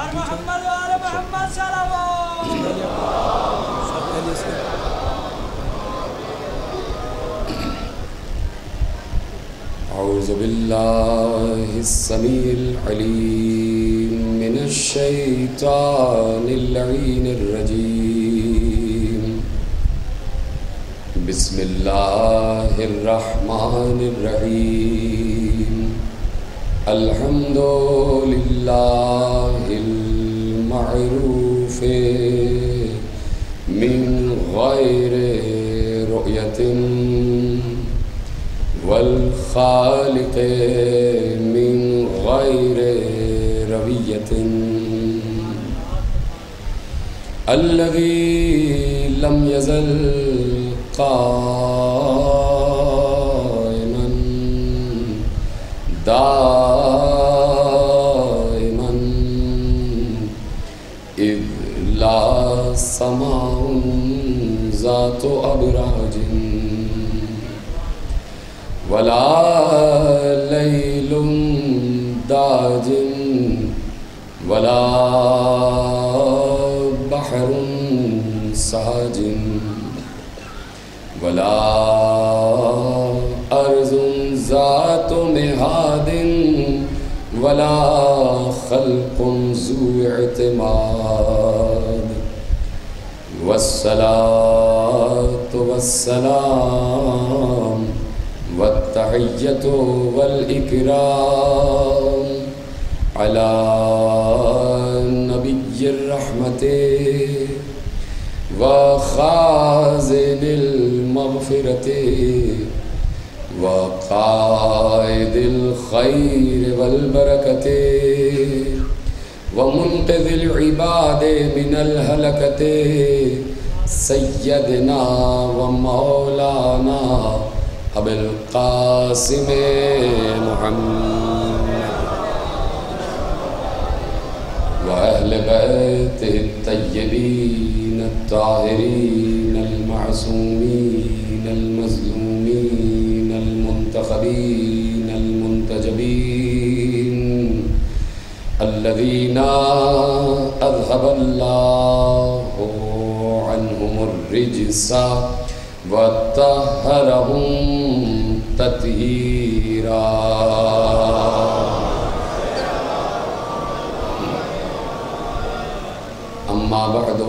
بر محمد و آل محمد صلوات أعوذ بالله السميع العليم من الشيطان اللعين الرجيم. بسم الله الرحمن الرحيم. الحمد لله المعروف من غير رؤية والخالق من غير روية الذي لم يزل قائما دائما سماء ذات أبراج. ولا ليل داج. ولا بحر ساج. ولا أرض ذات مهاد. ولا خلق ذو اعتماد. والصلاة والسلام والتحية والإكرام على نبي الرحمة وخازن المغفرة وقائد الخير والبركة ومنقذ العباد من الهلكة. سيدنا ومولانا أبي القاسم محمد. وأهل بيته الطيبين الطاهرين المعصومين المظلومين. الذين أذهب الله عنهم الرجس وطهرهم تطهيرا. أما بعد،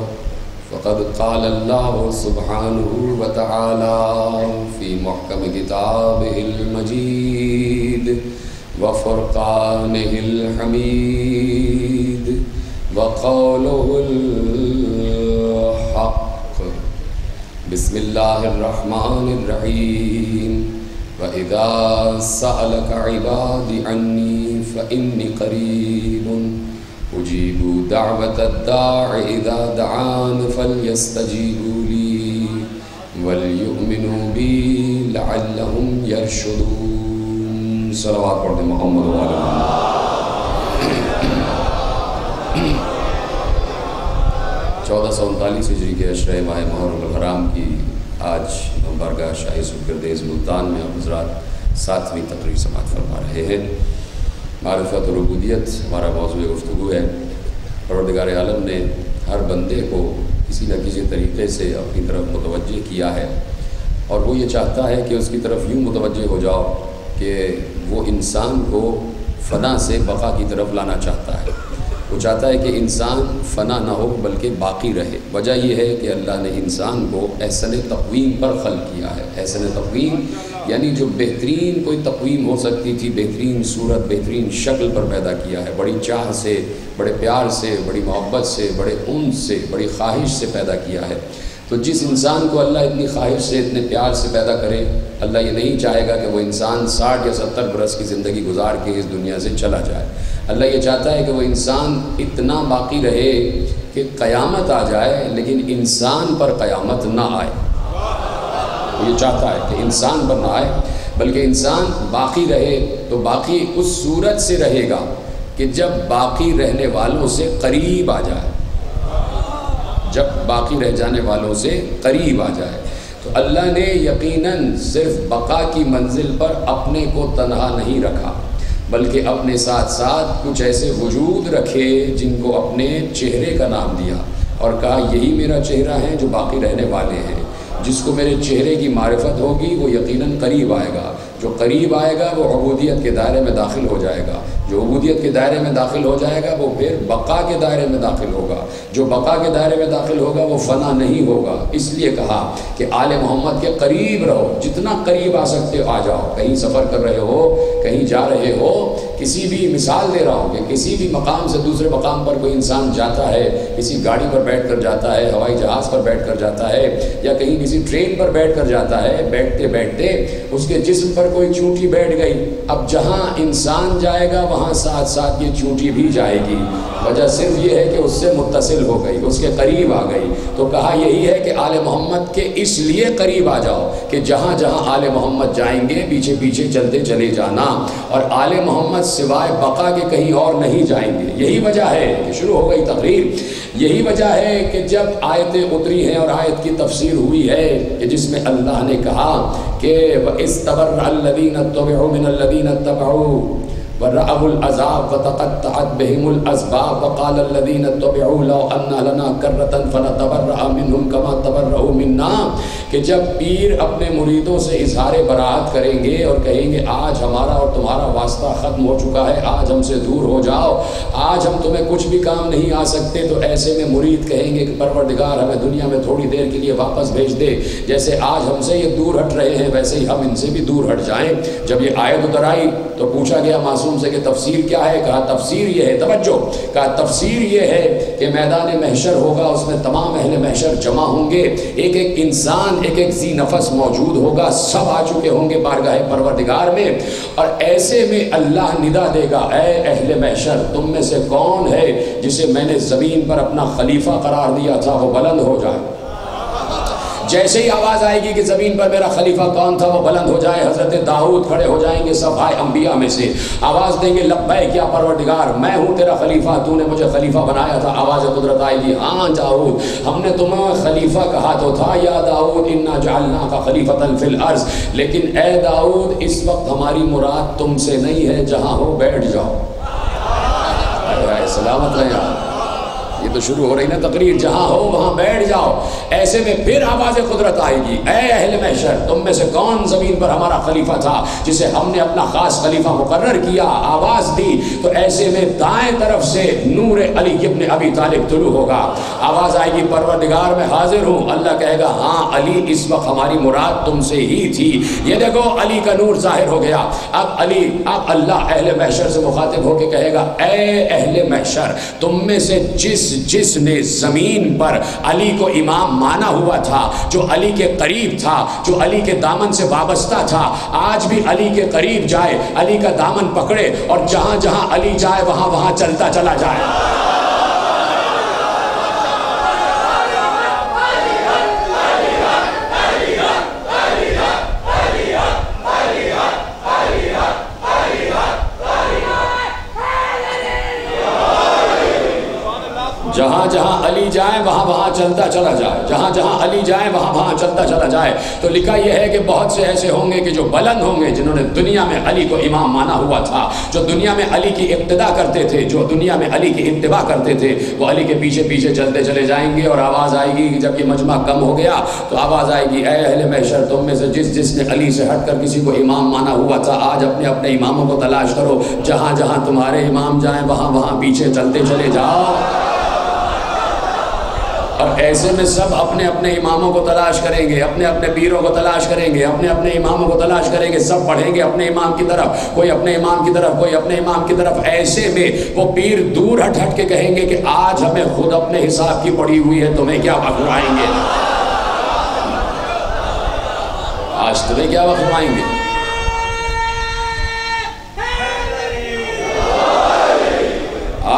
فقد قال الله سبحانه وتعالى في محكم كتابه المجيد وفرقانه الحميد وقوله الحق. بسم الله الرحمن الرحيم. وإذا سألك عبادي عني فإني قريب. أجيب دعوة الداع إذا دعان فليستجيبوا لي. وليؤمنوا بي لعلهم يرشدون. صلوات پڑھتے محمد و چودہ سو انتالیس ہجری کے اشرہ ماہ محرم الحرام کی آج بارگاہ شاہی سکردیز ملتان میں حضرات ساتویں تقریر سماعت فرما رہے ہیں۔ معرفت و ربودیت ہمارا موضوع گفتگو ہے۔ پروردگار عالم نے ہر بندے کو کسی نہ کسی طریقے سے اپنی طرف متوجہ کیا ہے اور وہ یہ چاہتا ہے کہ اس کی طرف یوں متوجہ ہو جاؤ کہ وہ انسان کو فنا سے بقا کی طرف لانا چاہتا ہے۔ وہ چاہتا ہے کہ انسان فنا نہ ہو بلکہ باقی رہے۔ وجہ یہ ہے کہ اللہ نے انسان کو احسن تقویم پر خلق کیا ہے۔ احسن تقویم یعنی جو بہترین کوئی تقویم ہو سکتی تھی، بہترین صورت، بہترین شکل پر پیدا کیا ہے۔ بڑی چاہ سے، بڑے پیار سے، بڑی محبت سے، بڑے ان سے، بڑی خواہش سے پیدا کیا ہے۔ تو جس انسان کو اللہ اتنی خواہش سے، اتنے پیار سے پیدا کرے، اللہ یہ نہیں چاہے گا کہ وہ انسان ساٹھ یا ستر برس کی زندگی گزار کے اس دنیا سے چلا جائے۔ اللہ یہ چاہتا ہے کہ وہ انسان اتنا باقی رہے کہ قیامت آ جائے، لیکن انسان پر قیامت نہ آئے۔ وہ یہ چاہتا ہے کہ انسان پر نہ آئے، بلکہ انسان باقی رہے تو باقی اس صورت سے رہے گا کہ جب باقی رہنے والوں سے قریب آ جائے۔ جب باقی رہ جانے والوں سے قریب آ جائے۔ تو اللہ نے یقیناً صرف بقا کی منزل پر اپنے کو تنہا نہیں رکھا، بلکہ اپنے ساتھ ساتھ کچھ ایسے وجود رکھے جن کو اپنے چہرے کا نام دیا۔ اور کہا، یہی میرا چہرہ ہے جو باقی رہنے والے ہیں۔ جس کو میرے چہرے کی معرفت ہوگی، وہ یقیناً قریب آئے گا۔ جو قریب آئے گا وہ عبودیت کے دائرے میں داخل ہو جائے گا۔ جو عبودیت کے دائرے میں داخل ہو جائے گا وہ پھر بقا کے دائرے میں داخل ہوگا۔ جو بقا کے دائرے میں داخل ہوگا وہ فنا نہیں ہوگا۔ اس لیے کہا کہ آل محمد کے قریب رہو۔ جتنا قریب آ سکتے ہو آ جاؤ۔ کہیں سفر کر رہے ہو، کہیں جا رہے ہو کسی بھی مثال دے رہا ہوں کہ کسی بھی مقام سے دوسرے مقام پر کوئی انسان جاتا ہے، کسی گاڑی پر بیٹھ کر جاتا ہے، ہوائی جہاز پر بیٹھ کر جاتا ہے، یا کہیں کسی ٹرین پر بیٹھ کر جاتا ہے، بیٹھتے بیٹھتے اس کے جسم پر کوئی چونٹی بیٹھ گئی۔ اب جہاں انسان جائے گا، وہاں ساتھ ساتھ یہ چونٹی بھی جائے گی۔ وجہ صرف یہ ہے کہ اس سے متصل ہو گئی، اس کے قریب آ گئی۔ تو کہا یہی ہے کہ آل محمد کے اس لیے قریب آ جاؤ کہ جہاں جہاں آل محمد جائیں گے، پیچھے پیچھے چلتے چلے جانا۔ اور آل محمد سوائے بقا کے کہیں اور نہیں جائیں گے۔ یہی وجہ ہے کہ شروع ہو گئی تقریر۔ یہی وجہ ہے کہ جب آیتیں اتری ہیں اور آیت کی تفسیر ہوئی ہے کہ جس میں اللہ نے کہا کہ وَإِسْتَبَرَّ الَّذِينَ اتَّبِعُوا مِنَ الَّذِينَ اتَّبَعُوا ورأوا العذاب وتقطعت بهم الأسباب وقال الذين اتبعوا لو أن لنا كرة فنتبرأ منهم كما تبرأوا منا کہ جب پیر اپنے مریدوں سے اظہار برات کریں گے اور کہیں گے، آج ہمارا اور تمہارا واسطہ ختم ہو چکا ہے، آج ہم سے دور ہو جاؤ، آج ہم تمہیں کچھ بھی کام نہیں آ سکتے، تو ایسے میں مرید کہیں گے کہ پروردگار ہمیں دنیا میں تھوڑی دیر کے لیے واپس بھیج دے۔ جیسے آج ہم سے یہ دور ہٹ رہے ہیں، ویسے ہی ہم ان سے بھی دور ہٹ جائیں۔ جب یہ آیت اتر آئی تو پوچھا گیا معصوم سے کہ تفسیر کیا ہے؟ کہا، تفسیر یہ ہے، توجہ، کہا، تفسیر یہ ہے کہ میدان محشر ہوگا، اس میں تمام اہل محشر جمع ہوں گے۔ ایک ایک انسان ایک ایک زی نفس موجود ہوگا، سب آ چکے ہوں گے بارگاہ پروردگار میں۔ اور ایسے میں اللہ ندا دے گا، اے اہل محشر، تم میں سے کون ہے جسے میں نے زمین پر اپنا خلیفہ قرار دیا تھا؟ وہ بلند ہو جائے۔ جیسے ہی آواز آئے گی کہ زمین پر میرا خلیفہ کون تھا، وہ بلند ہو جائے، حضرت داؤد کھڑے ہو جائیں گے صفائے انبیاء میں سے۔ آواز دیں گے لبے کیا پروردگار، میں ہوں تیرا خلیفہ، تو نے مجھے خلیفہ بنایا تھا۔ آواز قدرت آئے گی ہاں داؤد، ہم نے تمہیں خلیفہ کہا تو تھا، یا داؤد، انا جعلنا کا خلیفہ فی الارض لیکن اے داؤد، اس وقت ہماری مراد تم سے نہیں ہے، جہاں ہو بیٹھ جاؤ۔ سلامت رہے آپ۔ تو شروع ہو رہی نا، تقریر جہاں ہو وہاں بیٹھ جاؤ۔ ایسے میں پھر آواز قدرت آئے گی۔ اے اہل محشر، تم میں سے کون زمین پر ہمارا خلیفہ تھا جسے ہم نے اپنا خاص خلیفہ مقرر کیا؟ آواز دی۔ تو ایسے میں دائیں طرف سے نور علی ابن ابی طالب طلوع ہوگا۔ آواز آئے گی، پروردگار میں حاضر ہوں۔ اللہ کہے گا ہاں علی اس وقت ہماری مراد تم سے ہی تھی۔ یہ دیکھو، علی کا نور ظاہر ہو گیا۔ اب علی، اب اللہ اہل محشر سے مخاطب ہو کے کہے گا، اے اہل محشر، تم میں سے جس جس نے زمین پر علی کو امام مانا ہوا تھا، جو علی کے قریب تھا، جو علی کے دامن سے وابستہ تھا، آج بھی علی کے قریب جائے، علی کا دامن پکڑے اور جہاں جہاں علی جائے، وہاں وہاں چلتا چلا جائے۔ جہاں علی جائے وہاں وہاں چلتا چلا جائے۔ جہاں جہاں علی جائے وہاں وہاں چلتا چلا جائے۔ تو لکھا یہ ہے کہ بہت سے ایسے ہوں گے کہ جو بلند ہوں گے جنہوں نے دنیا میں علی کو امام مانا ہوا تھا، جو دنیا میں علی کی ابتدا کرتے تھے، جو دنیا میں علی کی اتباع کرتے تھے، وہ علی کے پیچھے پیچھے چلتے چلے جائیں گے اور آواز آئے گی جب یہ مجمع کم ہو گیا۔ تو آواز آئے گی، اے اہل محشر، تم میں سے جس جس نے علی سے ہٹ کر کسی کو امام مانا ہوا تھا، آج اپنے اپنے اماموں کو تلاش کرو۔ جہاں جہاں تمہارے امام جائیں، وہاں وہاں پیچھے چلتے چلے جاؤ۔ اور ایسے میں سب اپنے اپنے اماموں کو تلاش کریں گے، اپنے اپنے پیروں کو تلاش کریں گے، اپنے اپنے اماموں کو تلاش کریں گے، سب پڑھیں گے اپنے امام کی طرف، کوئی اپنے امام کی طرف، کوئی اپنے امام کی طرف۔ ایسے میں وہ پیر دور ہٹ ہٹ کے کہیں گے کہ آج ہمیں خود اپنے حساب کی پڑی ہوئی ہے، تمہیں کیا بخرائیں گے؟ آج تمہیں کیا بخرائیں گے؟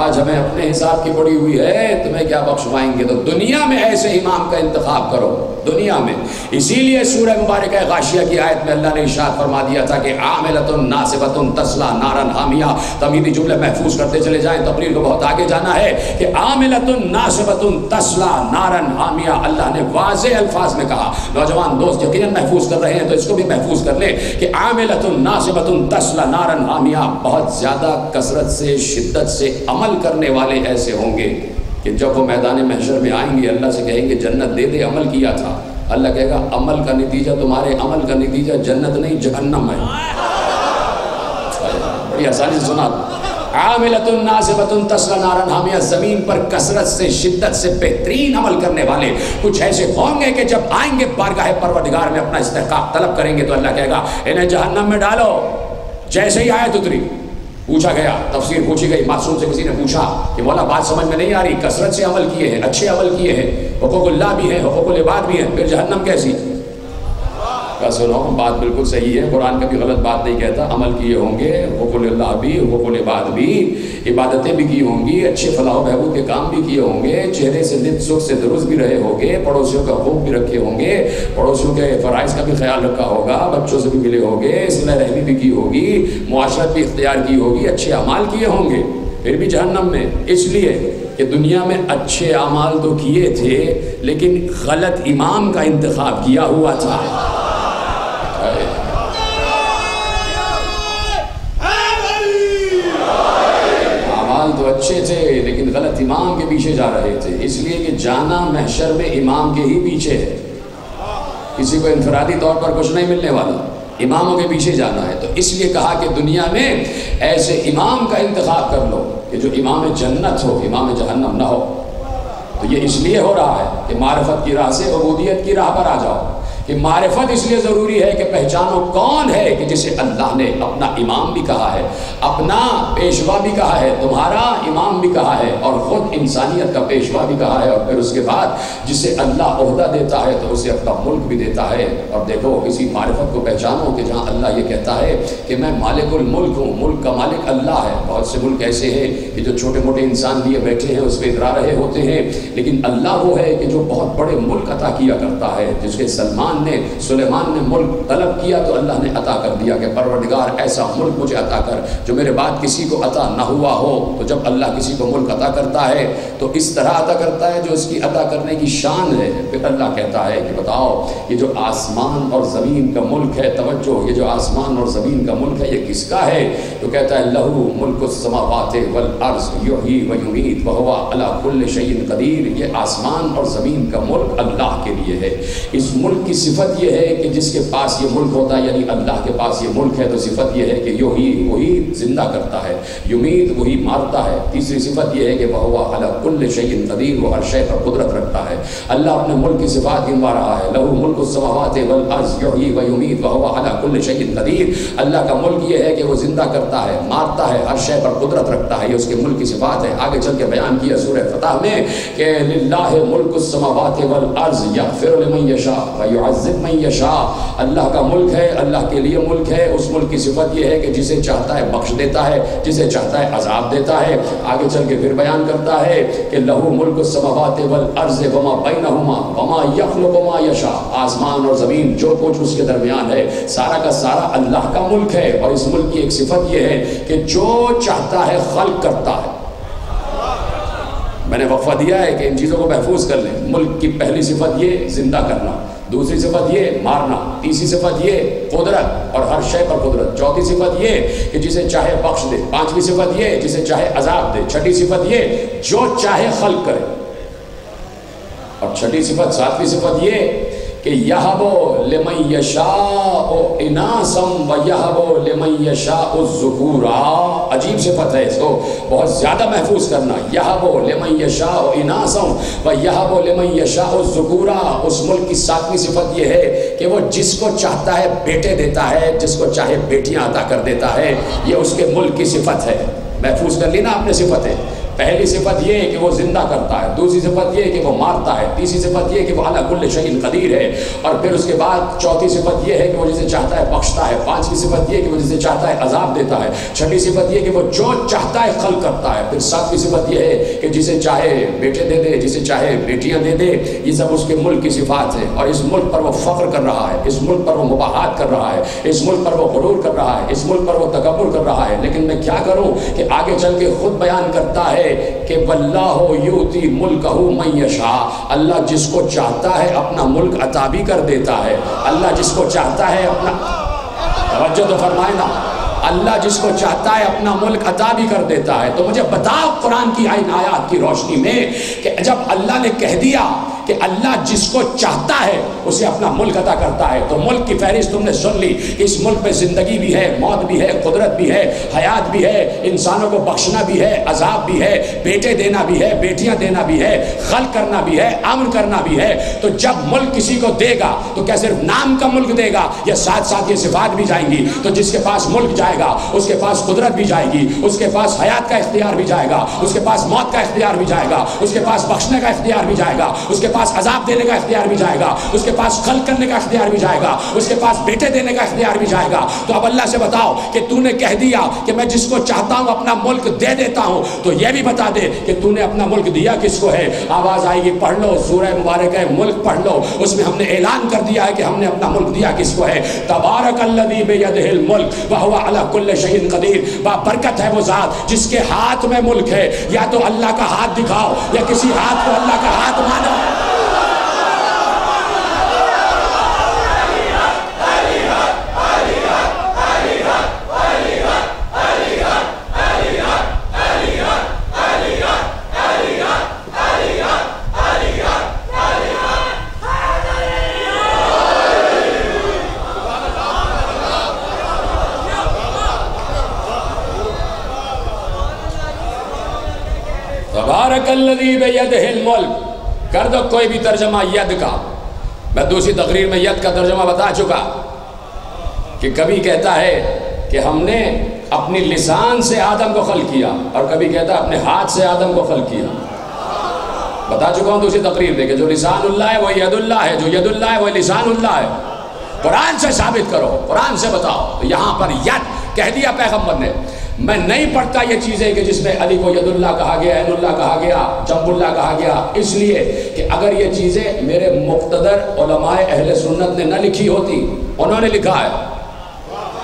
آج ہمیں اپنے حساب کی پڑی ہوئی ہے، تمہیں کیا بخشوائیں گے؟ تو دنیا میں ایسے امام کا انتخاب کرو، دنیا میں۔ اسی لیے سورہ مبارکہ غاشیہ کی آیت میں اللہ نے اشارت فرما دیا تھا کہ عاملت ناصبت تسلا نارن حامیہ۔ تمیدی جملے محفوظ کرتے چلے جائیں، تقریر کو بہت آگے جانا ہے کہ عاملت ناصبت تسلا نارن حامیہ۔ اللہ نے واضح الفاظ میں کہا۔ نوجوان دوست یقیناً محفوظ کر رہے ہیں، تو اس کو بھی محفوظ کر لیں کہ عاملت ناصبت تسلا نارن حامیہ۔ بہت زیادہ کثرت سے، شدت سے عمل عمل کرنے والے ایسے ہوں گے کہ جب وہ میدان محشر میں آئیں گے، اللہ سے کہیں گے، جنت دے دے، عمل کیا تھا۔ اللہ کہے گا، عمل کا نتیجہ تمہارے، عمل کا نتیجہ جنت نہیں، جہنم ہے۔ بڑی آسانی سے سنا۔ عاملت ناصبت تسلا نارن حامیہ زمین پر کثرت سے، شدت سے بہترین عمل کرنے والے۔ کچھ ایسے ہوں گے کہ جب آئیں گے بارگاہ پروردگار میں اپنا استحقاق طلب کریں گے تو اللہ کہے گا، انہیں جہنم میں ڈالو۔ جیسے ہی آیت اتری۔ پوچھا گیا، تفسیر پوچھی گئی، معصوم سے کسی نے پوچھا کہ مولا بات سمجھ میں نہیں آ رہی، کثرت سے عمل کیے ہیں، اچھے عمل کیے ہیں، حقوق اللہ بھی ہیں، حقوق العباد بھی ہیں، پھر جہنم کیسی؟ کا سنو، بات بالکل صحیح ہے۔ قرآن کبھی غلط بات نہیں کہتا، عمل کیے ہوں گے حقوق اللہ بھی حقوق العباد بھی، عبادتیں بھی کی ہوں گی، اچھے فلاح و بہبود کے کام بھی کیے ہوں گے، چہرے سے نت سکھ سے درست بھی رہے ہوں گے، پڑوسیوں کا حقوق بھی رکھے ہوں گے، پڑوسیوں کے فرائض کا بھی خیال رکھا ہوگا، بچوں سے بھی ملے ہوں گے اصلاح رحمی بھی کی ہوگی، معاشرت بھی اختیار کی ہوگی، اچھے اعمال کیے ہوں گے۔ پھر بھی جہنم میں۔ اس لیے کہ دنیا میں اچھے اعمال تو کیے تھے، لیکن غلط امام کا انتخاب کیا ہوا تھا۔ اچھے تھے، لیکن غلط امام کے پیچھے جا رہے تھے۔ اس لیے کہ جانا محشر میں امام کے ہی پیچھے ہے۔ کسی کو انفرادی طور پر کچھ نہیں ملنے والا۔ اماموں کے پیچھے جانا ہے۔ تو اس لیے کہا کہ دنیا میں ایسے امام کا انتخاب کر لو کہ جو امام جنت ہو، امام جہنم نہ ہو۔ تو یہ اس لیے ہو رہا ہے کہ معرفت کی راہ سے عبودیت کی راہ پر آ جاؤ۔ کہ معرفت اس لیے ضروری ہے کہ پہچانو کون ہے کہ جسے اللہ نے اپنا امام بھی کہا ہے، اپنا پیشوا بھی کہا ہے، تمہارا امام بھی کہا ہے اور خود انسانیت کا پیشوا بھی کہا ہے اور پھر اس کے بعد جسے اللہ عہدہ دیتا ہے تو اسے اپنا ملک بھی دیتا ہے۔ اور دیکھو اسی معرفت کو پہچانو کہ جہاں اللہ یہ کہتا ہے کہ میں مالک الملک ہوں، ملک کا مالک اللہ ہے۔ بہت سے ملک ایسے ہیں کہ جو چھوٹے موٹے انسان لیے بیٹھے ہیں، اس پہ اترا رہے ہوتے ہیں، لیکن اللہ وہ ہے کہ جو بہت بڑے ملک عطا کیا کرتا ہے، جس کے سلمان سلیمان نے سلیمان نے ملک طلب کیا تو اللہ نے عطا کر دیا کہ پروردگار ایسا ملک مجھے عطا کر، جو میرے بعد کسی کو عطا نہ ہوا ہو، تو جب اللہ کسی کو ملک عطا کرتا ہے، تو اس طرح عطا کرتا ہے جو اس کی عطا کرنے کی شان ہے۔ پھر اللہ کہتا ہے کہ بتاؤ، یہ جو آسمان اور زمین کا ملک ہے، توجہ، یہ جو آسمان اور زمین کا ملک ہے، یہ کس کا ہے؟ تو کہتا ہے، لہو ملک السماوات والارض، یحیی و یمیت وهو علی کل شیء قدیر۔ یہ آسمان اور زمین کا ملک اللہ کے لیے ہے۔ اس ملک کی صفت یہ ہے کہ جس کے پاس یہ ملک ہوتا ہے یعنی اللہ کے پاس یہ ملک ہے، تو صفت یہ ہے کہ یو ہی وہی زندہ کرتا ہے، یمید وہی مارتا ہے۔ تیسری صفت یہ ہے کہ وہ علی کل شیء قدیر وہ ہر شے پر قدرت رکھتا ہے۔ اللہ اپنے ملک کی صفات گنوا رہا ہے۔ لہو ملک السماوات والارض یحیی و یمیت وهو علی کل شیء قدیر۔ اللہ کا ملک یہ ہے کہ وہ زندہ کرتا ہے، مارتا ہے، ہر شے پر قدرت رکھتا ہے۔ یہ اس کے ملک کی صفات ہے۔ آگے چل کے بیان کیا سورہ فتح میں کہ للہ ملک السماوات والارض یغفر لمن یشاء و یعذب من یشاء اللہ کا ملک ہے، اللہ کے لیے ملک ہے۔ اس ملک کی صفت یہ ہے کہ جسے چاہتا ہے بخش دیتا ہے، جسے چاہتا ہے عذاب دیتا ہے۔ آگے چل کے پھر بیان کرتا ہے کہ لہو ملک السماوات والارض وما بینہما وما یخلق ما یشاء۔ آسمان اور زمین جو کچھ اس کے درمیان ہے، سارا کا سارا اللہ کا ملک ہے۔ اور اس ملک کی ایک صفت یہ ہے کہ جو چاہتا ہے خلق کرتا ہے۔ میں نے وقفہ دیا ہے کہ ان چیزوں کو محفوظ کر لیں۔ ملک کی پہلی صفت یہ، زندہ کرنا۔ دوسری صفت یہ مارنا، تیسری صفت یہ قدرت اور ہر شے پر قدرت۔ چوتھی صفت یہ کہ جسے چاہے بخش دے۔ پانچویں صفت یہ جسے چاہے عذاب دے۔ چھٹی صفت یہ جو چاہے خلق کرے۔ اور چھٹی صفت، ساتویں صفت یہ کہ یہبو لمن یشاء اناسم و یہبو لمن یشاء الذکورا۔ عجیب صفت ہے اس کو بہت زیادہ محفوظ کرنا۔ یہبو لمن یشاء اناسم و یہبو لمن یشاء الذکورا۔ اس ملک کی ساتویں صفت یہ ہے کہ وہ جس کو چاہتا ہے بیٹے دیتا ہے، جس کو چاہے بیٹیاں عطا کر دیتا ہے۔ یہ اس کے ملک کی صفت ہے۔ محفوظ کر لی نا آپ نے صفت ہے۔ پہلی صفت یہ ہے کہ وہ زندہ کرتا ہے، دوسری صفت یہ ہے کہ وہ مارتا ہے، تیسری صفت یہ ہے کہ وہ اعلیٰ کل شہین قدیر ہے اور پھر اس کے بعد چوتھی صفت یہ ہے کہ وہ جسے چاہتا ہے بخشتا ہے، پانچویں صفت یہ ہے کہ وہ جسے چاہتا ہے عذاب دیتا ہے، چھٹی صفت یہ ہے کہ وہ جو چاہتا ہے خل کرتا ہے، پھر ساتویں صفت یہ ہے کہ جسے چاہے بیٹے دے دے، جسے چاہے بیٹیاں دے دے، یہ سب اس کے ملک کی صفات ہے اور اس ملک پر وہ فخر کر رہا ہے، اس ملک پر وہ مباحات کر رہا ہے، اس ملک پر وہ غرور کر رہا ہے، اس ملک پر وہ تکبر کر رہا ہے، لیکن میں کیا کروں کہ آگے چل کے خود بیان کرتا ہے کہ واللہ یوتی ملک ہو یشاء۔ اللہ جس کو چاہتا ہے اپنا ملک عطا بھی کر دیتا ہے۔ اللہ جس کو چاہتا ہے اپنا توجہ تو فرمائے نا۔ اللہ جس کو چاہتا ہے اپنا ملک عطا بھی کر دیتا ہے تو مجھے بتاؤ قرآن کی آئین آیات کی روشنی میں کہ جب اللہ نے کہہ دیا کہ اللہ جس کو چاہتا ہے اسے اپنا ملک عطا کرتا ہے تو ملک کی فہرست تم نے سن لی کہ اس ملک میں زندگی بھی ہے، موت بھی ہے، قدرت بھی ہے، حیات بھی ہے، انسانوں کو بخشنا بھی ہے، عذاب بھی ہے، بیٹے دینا بھی ہے، بیٹیاں دینا بھی ہے، خلق کرنا بھی ہے امن کرنا بھی ہے۔ تو جب ملک کسی کو دے گا تو کیا صرف نام کا ملک دے گا یا ساتھ ساتھ یہ صفات بھی جائیں گی؟ تو جس کے پاس ملک جائے جائے گا، اس کے پاس قدرت بھی جائے گی، اس کے پاس حیات کا اختیار بھی جائے گا، اس کے پاس موت کا اختیار بھی جائے گا، اس کے پاس بخشنے کا اختیار بھی جائے گا، اس کے پاس عذاب دینے کا اختیار بھی جائے گا، اس کے پاس خلق کرنے کا اختیار بھی جائے گا، اس کے پاس بیٹے دینے کا اختیار بھی جائے گا۔ تو اب اللہ سے بتاؤ کہ تو نے کہہ دیا کہ میں جس کو چاہتا ہوں اپنا ملک دے دیتا ہوں، تو یہ بھی بتا دے کہ تو نے اپنا ملک دیا کس کو ہے۔ آواز آئے گی، پڑھ لو، سورہ مبارک ملک پڑھ لو، اس میں ہم نے اعلان کر دیا ہے کہ ہم نے اپنا ملک دیا کس کو ہے۔ تبارک الذی بیدہ الملک وهو على كل قدیر۔ با برکت ہے وہ ذات جس کے ہاتھ میں ملک ہے۔ یا تو اللہ کا ہاتھ دکھاؤ یا کسی ہاتھ کو اللہ کا ہاتھ مانو تبارک الذی بیدہ الملک. کر دو کوئی بھی ترجمہ ید کا. میں دوسری تقریر میں ید کا ترجمہ بتا چکا کہ کبھی کہتا ہے کہ ہم نے اپنی لسان سے آدم کو خلق کیا اور کبھی کہتا ہے اپنے ہاتھ سے آدم کو خلق کیا. بتا چکا ہوں دوسری تقریر میں کہ جو لسان اللہ ہے وہ ید اللہ ہے، جو ید اللہ ہے وہ لسان اللہ ہے. قرآن سے ثابت کرو، قرآن سے بتاؤ. تو یہاں پر ید کہہ دیا پیغمبر نے، میں نہیں پڑھتا یہ چیزیں کہ جس میں علی کو ید اللہ کہا گیا عین اللہ کہا گیا جنب اللہ کہا گیا، اس لیے کہ اگر یہ چیزیں میرے مقتدر علماء اہل سنت نے نہ لکھی ہوتی، انہوں نے لکھا ہے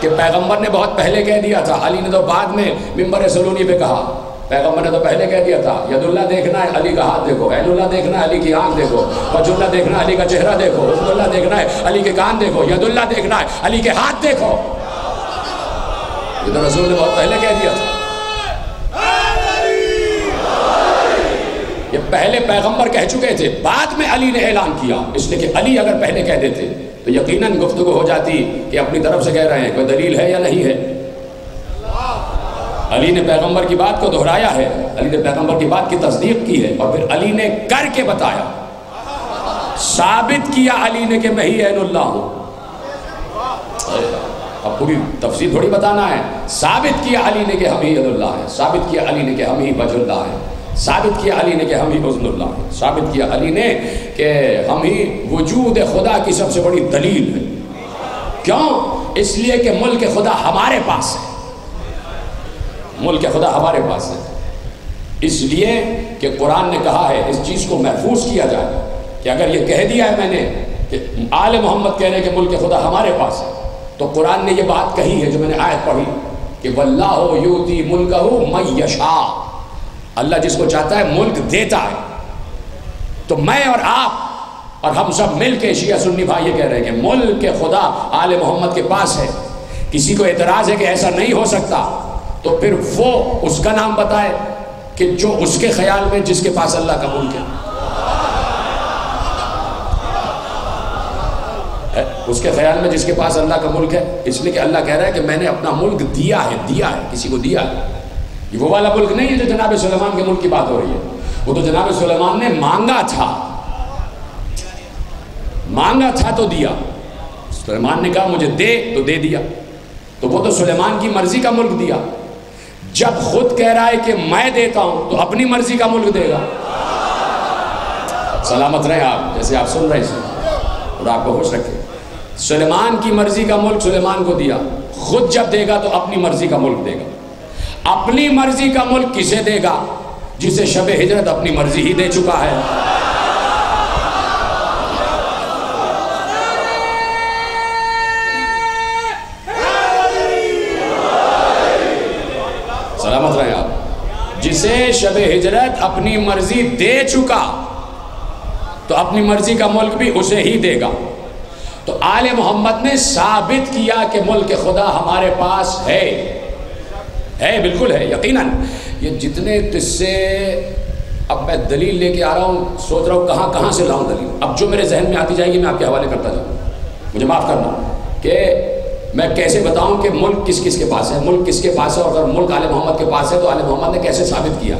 کہ پیغمبر نے بہت پہلے کہہ دیا تھا، علی نے تو بعد میں ممبر سلونی پہ کہا، پیغمبر نے تو پہلے کہہ دیا تھا ید اللہ دیکھنا ہے علی کا ہاتھ دیکھو عین اللہ دیکھنا ہے علی کی آنکھ دیکھو وج اللہ دیکھنا ہے علی کا چہرہ دیکھو، حسن اللہ دیکھنا ہے علی کے کان دیکھو ید اللہ دیکھنا ہے علی کے ہاتھ دیکھو یہ تو رسول نے بہت پہلے کہہ دیا تھا یہ پہلے پیغمبر کہہ چکے تھے بعد میں علی نے اعلان کیا اس لیے کہ علی اگر پہلے کہہ دیتے تو یقیناً گفتگو ہو جاتی کہ اپنی طرف سے کہہ رہے ہیں کوئی دلیل ہے یا نہیں ہے علی نے پیغمبر کی بات کو دہرایا ہے علی نے پیغمبر کی بات کی تصدیق کی ہے اور پھر علی نے کر کے بتایا ثابت کیا علی نے کہ میں ہی عین اللہ ہوں اب پوری تفصیل تھوڑی بتانا ہے۔ ثابت کیا علی نے کہ ہم ہی عید اللہ ہے ثابت کیا علی نے کہ ہم ہی بج اللہ ہے ثابت کیا علی نے کہ ہم ہی حسن اللہ ہے ثابت کیا علی نے کہ ہم ہی وجود خدا کی سب سے بڑی دلیل ہے کیوں؟ اس لیے کہ ملک خدا ہمارے پاس ہے۔ ملک خدا ہمارے پاس ہے۔ اس لیے کہ قرآن نے کہا ہے اس چیز کو محفوظ کیا جائے۔ کہ اگر یہ کہہ دیا ہے میں نے کہ آل محمد کہہ رہے کہ ملک خدا ہمارے پاس ہے۔ تو قرآن نے یہ بات کہی ہے جو میں نے آیت پڑھی کہ واللہ یوتی ملکہ من یشا اللہ جس کو چاہتا ہے ملک دیتا ہے۔ تو میں اور آپ اور ہم سب مل کے شیعہ سنی بھائی یہ کہہ رہے ہیں کہ ملک خدا آل محمد کے پاس ہے۔ کسی کو اعتراض ہے کہ ایسا نہیں ہو سکتا، تو پھر وہ اس کا نام بتائے کہ جو اس کے خیال میں جس کے پاس اللہ کا ملک ہے۔ اس کے خیال میں جس کے پاس اللہ کا ملک ہے، اس لیے کہ اللہ کہہ رہا ہے کہ میں نے اپنا ملک دیا ہے دیا ہے، کسی کو دیا ہے۔ یہ وہ والا ملک نہیں ہے جو جناب سلیمان کے ملک کی بات ہو رہی ہے۔ وہ تو جناب سلیمان نے مانگا تھا۔ مانگا تھا تو دیا۔ سلیمان نے کہا، مجھے دے، تو دے دیا۔ تو وہ تو سلیمان کی مرضی کا ملک دیا۔ جب خود کہہ رہا ہے کہ میں دیتا ہوں، تو اپنی مرضی کا ملک دے گا۔ سلامت رہے آپ، جیسے آپ سن رہے ہیں۔ اور آپ کو خوش رکھے سلیمان کی مرضی کا ملک سلیمان کو دیا۔ خود جب دے گا تو اپنی مرضی کا ملک دے گا۔ اپنی مرضی کا ملک کسے دے گا جسے شب ہجرت اپنی مرضی ہی دے چکا ہے؟ سلامت رہے آپ۔ جسے شب ہجرت اپنی مرضی دے چکا تو اپنی مرضی کا ملک بھی اسے ہی دے گا۔ تو آل محمد نے ثابت کیا کہ ملک خدا ہمارے پاس ہے۔ ہے، بالکل ہے، یقیناً۔ یہ جتنے قصے اب میں دلیل لے کے آ رہا ہوں، سوچ رہا ہوں کہاں کہاں سے لاؤں دلیل۔ اب جو میرے ذہن میں آتی جائے گی، میں آپ کے حوالے کرتا جاؤں۔ مجھے معاف کرنا کہ میں کیسے بتاؤں کہ ملک کس کس کے پاس ہے۔ ملک کس کے پاس ہے اور اگر ملک آل محمد کے پاس ہے تو آل محمد نے کیسے ثابت کیا؟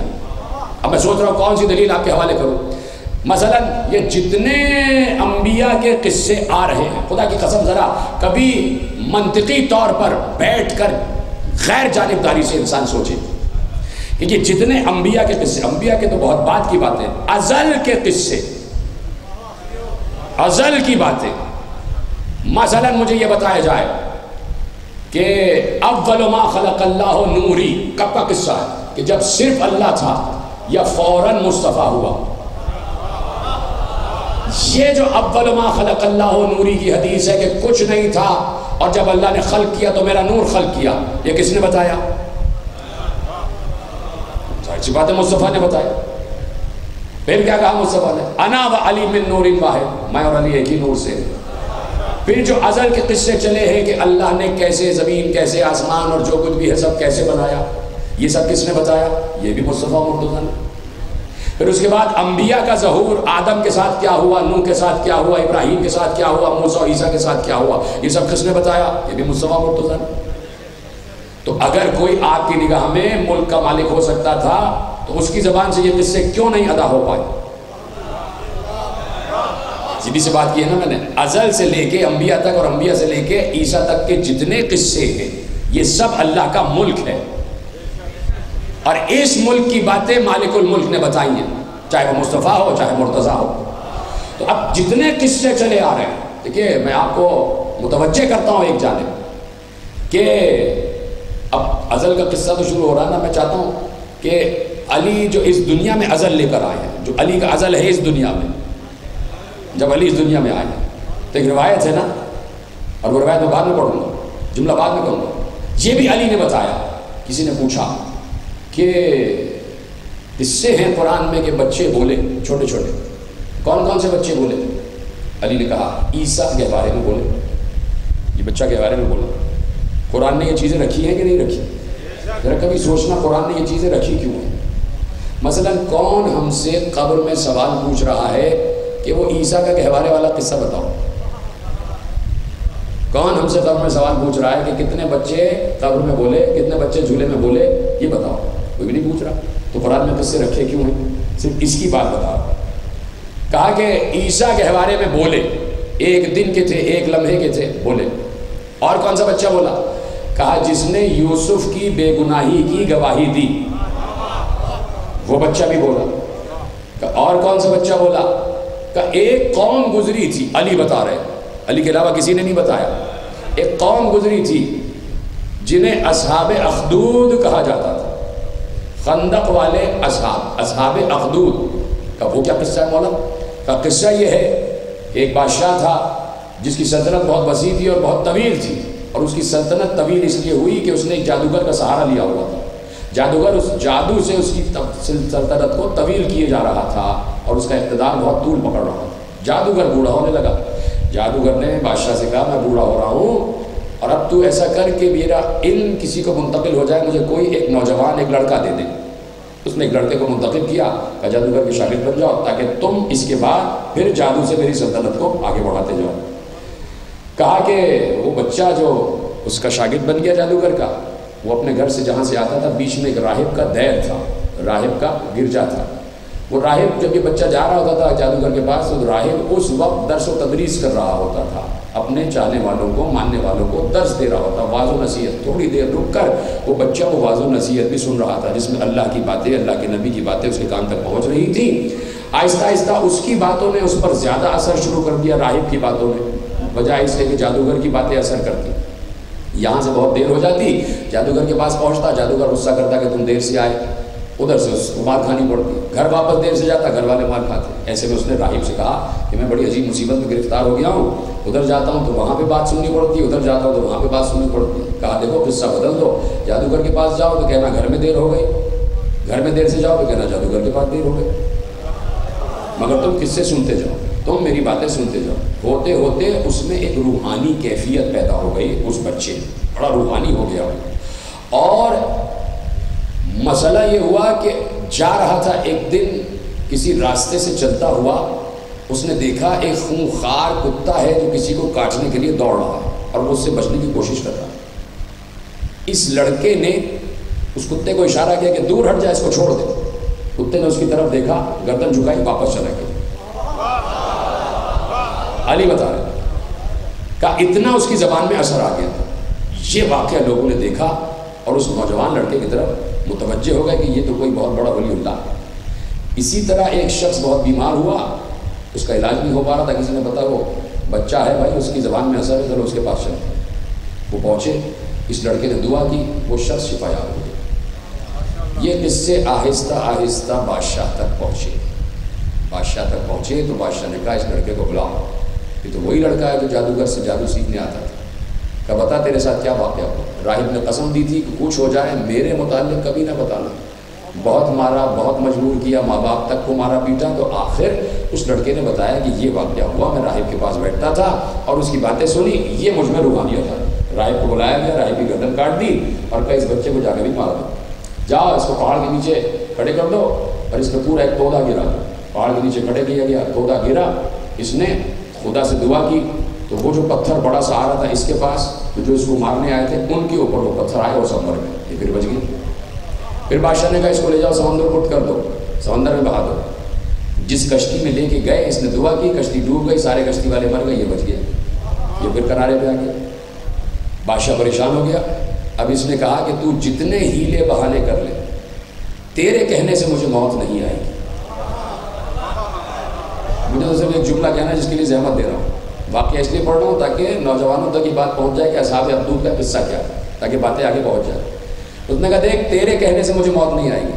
اب میں سوچ رہا ہوں کون سی دلیل آپ کے حوالے کروں۔ مثلا یہ جتنے انبیاء کے قصے آ رہے ہیں، خدا کی قسم ذرا، کبھی منطقی طور پر بیٹھ کر غیر جانبداری سے انسان سوچے۔ کہ یہ جتنے انبیاء کے قصے، انبیاء کے تو بہت بات کی باتیں، ازل کے قصے، ازل کی باتیں۔ مثلا مجھے یہ بتایا جائے کہ اول ما خلق اللہ نوری، کب کا قصہ ہے؟ کہ جب صرف اللہ تھا یا فوراً مصطفیٰ ہوا۔ یہ جو اول ما خلق اللہ نوری کی حدیث ہے کہ کچھ نہیں تھا اور جب اللہ نے خلق کیا تو میرا نور خلق کیا، یہ کس نے بتایا؟ سی بات ہے، مصطفیٰ نے بتایا۔ پھر کیا کہا مصطفیٰ نے؟ انا و علی من نور واحد، میں اور علی ایک ہی نور سے۔ پھر جو ازل کے قصے چلے ہیں کہ اللہ نے کیسے زمین، کیسے آسمان اور جو کچھ بھی ہے، سب کیسے بنایا، یہ سب کس نے بتایا؟ یہ بھی مصطفیٰ مرتضی نے پھر اس کے بعد انبیاء کا ظہور، آدم کے ساتھ کیا ہوا، نوح کے ساتھ کیا ہوا، ابراہیم کے ساتھ کیا ہوا، موسیٰ عیسیٰ کے ساتھ کیا ہوا، یہ سب کس نے بتایا؟ یہ بھی مصطفیٰ مرتضی۔ نے تو اگر کوئی آپ کی نگاہ میں ملک کا مالک ہو سکتا تھا، تو اس کی زبان سے یہ قصے کیوں نہیں ادا ہو پائے؟ سیدھی سے بات کی ہے نا میں نے، ازل سے لے کے انبیاء تک اور انبیاء سے لے کے عیسیٰ تک کے جتنے قصے ہیں، یہ سب اللہ کا ملک ہے۔ اور اس ملک کی باتیں مالک الملک نے بتائی ہیں، چاہے وہ مصطفیٰ ہو، چاہے مرتضیٰ ہو۔ تو اب جتنے قصے چلے آ رہے ہیں، دیکھیے، میں آپ کو متوجہ کرتا ہوں ایک جانب کہ اب ازل کا قصہ تو شروع ہو رہا ہے نا، میں چاہتا ہوں کہ علی جو اس دنیا میں ازل لے کر آئے ہیں، جو علی کا ازل ہے اس دنیا میں۔ جب علی اس دنیا میں آئے ہیں، تو ایک روایت ہے نا، اور وہ روایت میں بعد میں پڑھوں گا، جملہ بعد میں کہوں گا۔ یہ بھی علی نے بتایا، کسی نے پوچھا۔ کہ قصے ہیں قرآن میں کہ بچے بولے چھوٹے چھوٹے۔ کون کون سے بچے بولے علی نے کہا، عیسیٰ کے بارے میں بولے یہ بچہ کے بارے میں بولا قرآن نے یہ چیزیں رکھی ہیں کہ نہیں رکھی؟ ذرا کبھی سوچنا، قرآن نے یہ چیزیں رکھی کیوں ہیں؟ مثلا کون ہم سے قبر میں سوال پوچھ رہا ہے کہ وہ عیسیٰ کا گہوارے والا قصہ بتاؤ؟ کون ہم سے قبر میں سوال پوچھ رہا ہے کہ کتنے بچے قبر میں بولے، کتنے بچے جھولے میں بولے؟ یہ بتاؤ۔ کوئی بھی نہیں پوچھ رہا۔ تو قرآن میں قصے رکھے کیوں ہیں؟ صرف اس کی بات بتا۔ کہا کہ عیسیٰ گہوارے میں بولے۔ ایک دن کے تھے، ایک لمحے کے تھے، بولے۔ اور کون سا بچہ بولا؟ کہا، جس نے یوسف کی بے گناہی کی گواہی دی۔ وہ بچہ بھی بولا۔ اور کون سا بچہ بولا؟ کہ ایک قوم گزری تھی، علی بتا رہے علی کے علاوہ کسی نے نہیں بتایا۔ ایک قوم گزری تھی، جنہیں اصحاب اخدود کہا جاتا تھا۔ خندق والے اصحاب اصحاب اخدود کا وہ کیا قصہ ہے مولا؟ کا قصہ یہ ہے کہ ایک بادشاہ تھا جس کی سلطنت بہت وسیع تھی اور بہت طویل تھی، اور اس کی سلطنت طویل اس لیے ہوئی کہ اس نے ایک جادوگر کا سہارا لیا ہوا تھا۔ جادوگر اس جادو سے اس کی سلطنت کو طویل کیے جا رہا تھا اور اس کا اقتدار بہت طول پکڑ رہا تھا۔ جادوگر بوڑھا ہونے لگا۔ جادوگر نے بادشاہ سے کہا، میں بوڑھا ہو رہا ہوں اور اب تو ایسا کر کے میرا علم کسی کو منتقل ہو جائے، مجھے کوئی ایک نوجوان، ایک لڑکا دے دے۔ اس نے ایک لڑکے کو منتخب کیا کہ جادوگر کے شاگرد بن جاؤ، تاکہ تم اس کے بعد پھر جادو سے میری سلطنت کو آگے بڑھاتے جاؤ۔ کہا کہ وہ بچہ جو اس کا شاگرد بن گیا جادوگر کا، وہ اپنے گھر سے جہاں سے آتا تھا، بیچ میں ایک راہب کا دیر تھا، راہب کا گرجا تھا۔ وہ راہب جب یہ بچہ جا رہا ہوتا تھا جادوگر کے پاس، تو راہب اس وقت درس و تدریس کر رہا ہوتا تھا۔ اپنے چاہنے والوں کو، ماننے والوں کو درس دے رہا ہوتا واض و نصیحت، تھوڑی دیر رک کر وہ بچہ وہ واض و نصیحت بھی سن رہا تھا، جس میں اللہ کی باتیں، اللہ کے نبی کی باتیں اس کے کام تک پہنچ رہی تھیں۔ آہستہ آہستہ اس کی باتوں نے اس پر زیادہ اثر شروع کر دیا، راہب کی باتوں نے۔ بجائے اس لیے کہ جادوگر کی باتیں اثر کرتی۔ یہاں سے بہت دیر ہو جاتی، جادوگر کے پاس پہنچتا، جادوگر غصہ کرتا کہ تم دیر سے آئے۔ ادھر سے اس کو مار کھانی پڑتی گھر واپس دیر سے جاتا، گھر والے مار کھاتے۔ ایسے میں اس نے راہب سے کہا کہ میں بڑی عجیب مصیبت میں گرفتار ہو گیا ہوں۔ ادھر جاتا ہوں تو وہاں پہ بات سننی پڑتی ہے، ادھر جاتا ہوں تو وہاں پہ بات سننی پڑتی ہے۔ کہا، دیکھو، قصہ بدل دو۔ جادوگر کے پاس جاؤ تو کہنا، گھر میں دیر ہو گئی۔ گھر میں دیر سے جاؤ تو کہنا، جادوگر کے پاس دیر ہو گئی۔ مگر تم کس سے سنتے جاؤ۔ تم میری باتیں سنتے جاؤ۔ ہوتے ہوتے اس میں ایک روحانی کیفیت پیدا ہو گئی، اس بچے بڑا روحانی ہو گیا اور مسئلہ یہ ہوا کہ جا رہا تھا ایک دن، کسی راستے سے چلتا ہوا، اس نے دیکھا ایک خونخوار کتا ہے جو کسی کو کاٹنے کے لیے دوڑ رہا ہے اور وہ اس سے بچنے کی کوشش کر رہا ہے۔ اس لڑکے نے اس کتے کو اشارہ کیا کہ دور ہٹ جائے اس کو چھوڑ دے۔ کتے نے اس کی طرف دیکھا، گردن جھکائی، واپس چلا گیا۔ علی بتا رہے کہا، اتنا اس کی زبان میں اثر آ گیا۔ یہ واقعہ لوگوں نے دیکھا اور اس نوجوان لڑکے کی طرف متوجہ ہو گئے کہ یہ تو کوئی بہت بڑا ولی اللہ اسی طرح ایک شخص بہت بیمار ہوا، اس کا علاج نہیں ہو پا رہا تھا، کسی نے پتا وہ بچہ ہے بھائی، اس کی زبان میں اثر ہے چلو اس کے پاس چلتے وہ پہنچے، اس لڑکے نے دعا کی، وہ شخص شفایا ہو گیا۔ یہ قصے آہستہ آہستہ بادشاہ تک پہنچے۔ بادشاہ تک پہنچے تو بادشاہ نے کہا، اس لڑکے کو بلاؤ۔ یہ تو وہی لڑکا ہے جو جادوگر سے جادو سیکھنے آتا تھا۔ کہ بتا تیرے ساتھ کیا واقعہ ہوا؟ راہب نے قسم دی تھی کہ کچھ ہو جائے، میرے متعلق کبھی نہ بتانا بہت مارا، بہت مجبور کیا، ماں باپ تک کو مارا پیٹا۔ تو آخر اس لڑکے نے بتایا کہ یہ واقعہ ہوا، میں راہب کے پاس بیٹھتا تھا اور اس کی باتیں سنی۔ یہ مجھ میں روحانیت تھا راہب کو بلایا گیا، راہب کی گردن کاٹ دی اور کئی اس بچے کو جا کے بھی مارا دو۔ جاؤ، اس کو پہاڑ کے نیچے کھڑے کر دو اور اس کا پورا ایک پودا گرا۔ پہاڑ کے نیچے کھڑے کیا گیا، پودا گرا۔ اس نے خدا سے دعا کی۔ تو وہ جو پتھر بڑا سا آ رہا تھا اس کے پاس، تو جو اس کو مارنے آئے تھے، ان کے اوپر وہ پتھر آئے اور سمندر میں یہ پھر بچ گئی پھر بادشاہ نے کہا، اس کو لے جاؤ، سمندر پٹ کر دو۔ سمندر میں بہا دو۔ جس کشتی میں لے کے گئے، اس نے دعا کی، کشتی ڈوب گئی، سارے کشتی والے مر گئے، یہ بچ گیا یہ پھر کنارے پہ آ گیا۔ بادشاہ پریشان ہو گیا۔ اب اس نے کہا کہ تو جتنے ہیلے بہانے کر لے، تیرے کہنے سے مجھے موت نہیں آئے گی۔ مجھے تو صرف ایک جملہ کہنا ہے، جس کے لیے زحمت دے رہا ہوں۔ واقعہ اس لیے پڑھ رہا ہوں تاکہ نوجوانوں تک یہ بات پہنچ جائے کہ اصحاب عبدود کا قصہ کیا ہے، تاکہ باتیں آگے پہنچ جائیں۔ اس نے کہا، دیکھ، تیرے کہنے سے مجھے موت نہیں آئے گی۔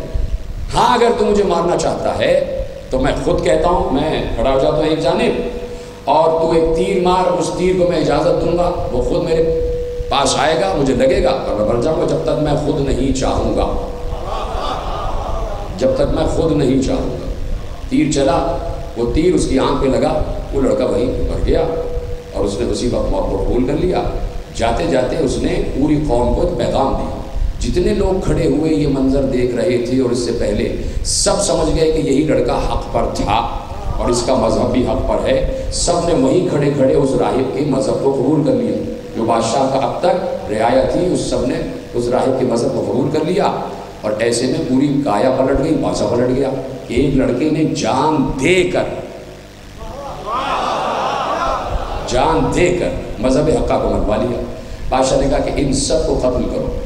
ہاں اگر تو مجھے مارنا چاہتا ہے، تو میں خود کہتا ہوں، میں کھڑا ہو جاتا ہوں ایک جانب، اور تو ایک تیر مار، اس تیر کو میں اجازت دوں گا، وہ خود میرے پاس آئے گا، مجھے لگے گا، اور میں بڑھ جاؤں گا جب تک میں خود نہیں چاہوں گا۔ جب تک میں خود نہیں چاہوں گا۔ تیر چلا وہ تیر اس کی آنکھ پہ لگا، وہ لڑکا وہیں مر گیا اور اس نے اسی وقت موت کو قبول کر لیا۔ جاتے جاتے اس نے پوری قوم کو ایک پیغام دیا۔ جتنے لوگ کھڑے ہوئے یہ منظر دیکھ رہے تھے اور اس سے پہلے سب سمجھ گئے کہ یہی لڑکا حق پر تھا اور اس کا مذہب بھی حق پر ہے۔ سب نے وہیں کھڑے کھڑے اس راہب کے مذہب کو قبول کر لیا۔ جو بادشاہ کا اب تک رعایا تھی، اس سب نے اس راہب کے مذہب کو قبول کر لیا اور ایسے میں پوری کایا پلٹ گئی، بادشاہ پلٹ گیا۔ ایک لڑکے نے جان دے کر، جان دے کر مذہب حقہ کو منوا لیا۔ بادشاہ نے کہا کہ ان سب کو قتل کرو۔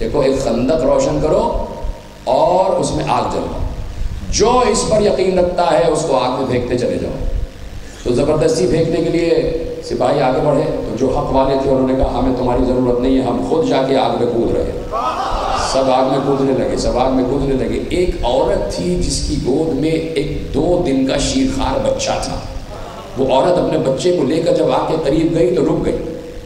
دیکھو، ایک خندق روشن کرو اور اس میں آگ جلو۔ جو اس پر یقین رکھتا ہے، اس کو آگ میں پھینکتے چلے جاؤ۔ تو زبردستی پھینکنے کے لیے سپاہی آگے بڑھے۔ تو جو حق والے تھے، انہوں نے کہا، ہمیں تمہاری ضرورت نہیں ہے، ہم خود جا کے آگ میں کود رہے۔ سب آگ میں کودنے لگے، سب آگ میں کودنے لگے۔ ایک عورت تھی جس کی گود میں ایک دو دن کا شیرخار بچہ تھا۔ وہ عورت اپنے بچے کو لے کر جب آ کے قریب گئی تو رک گئی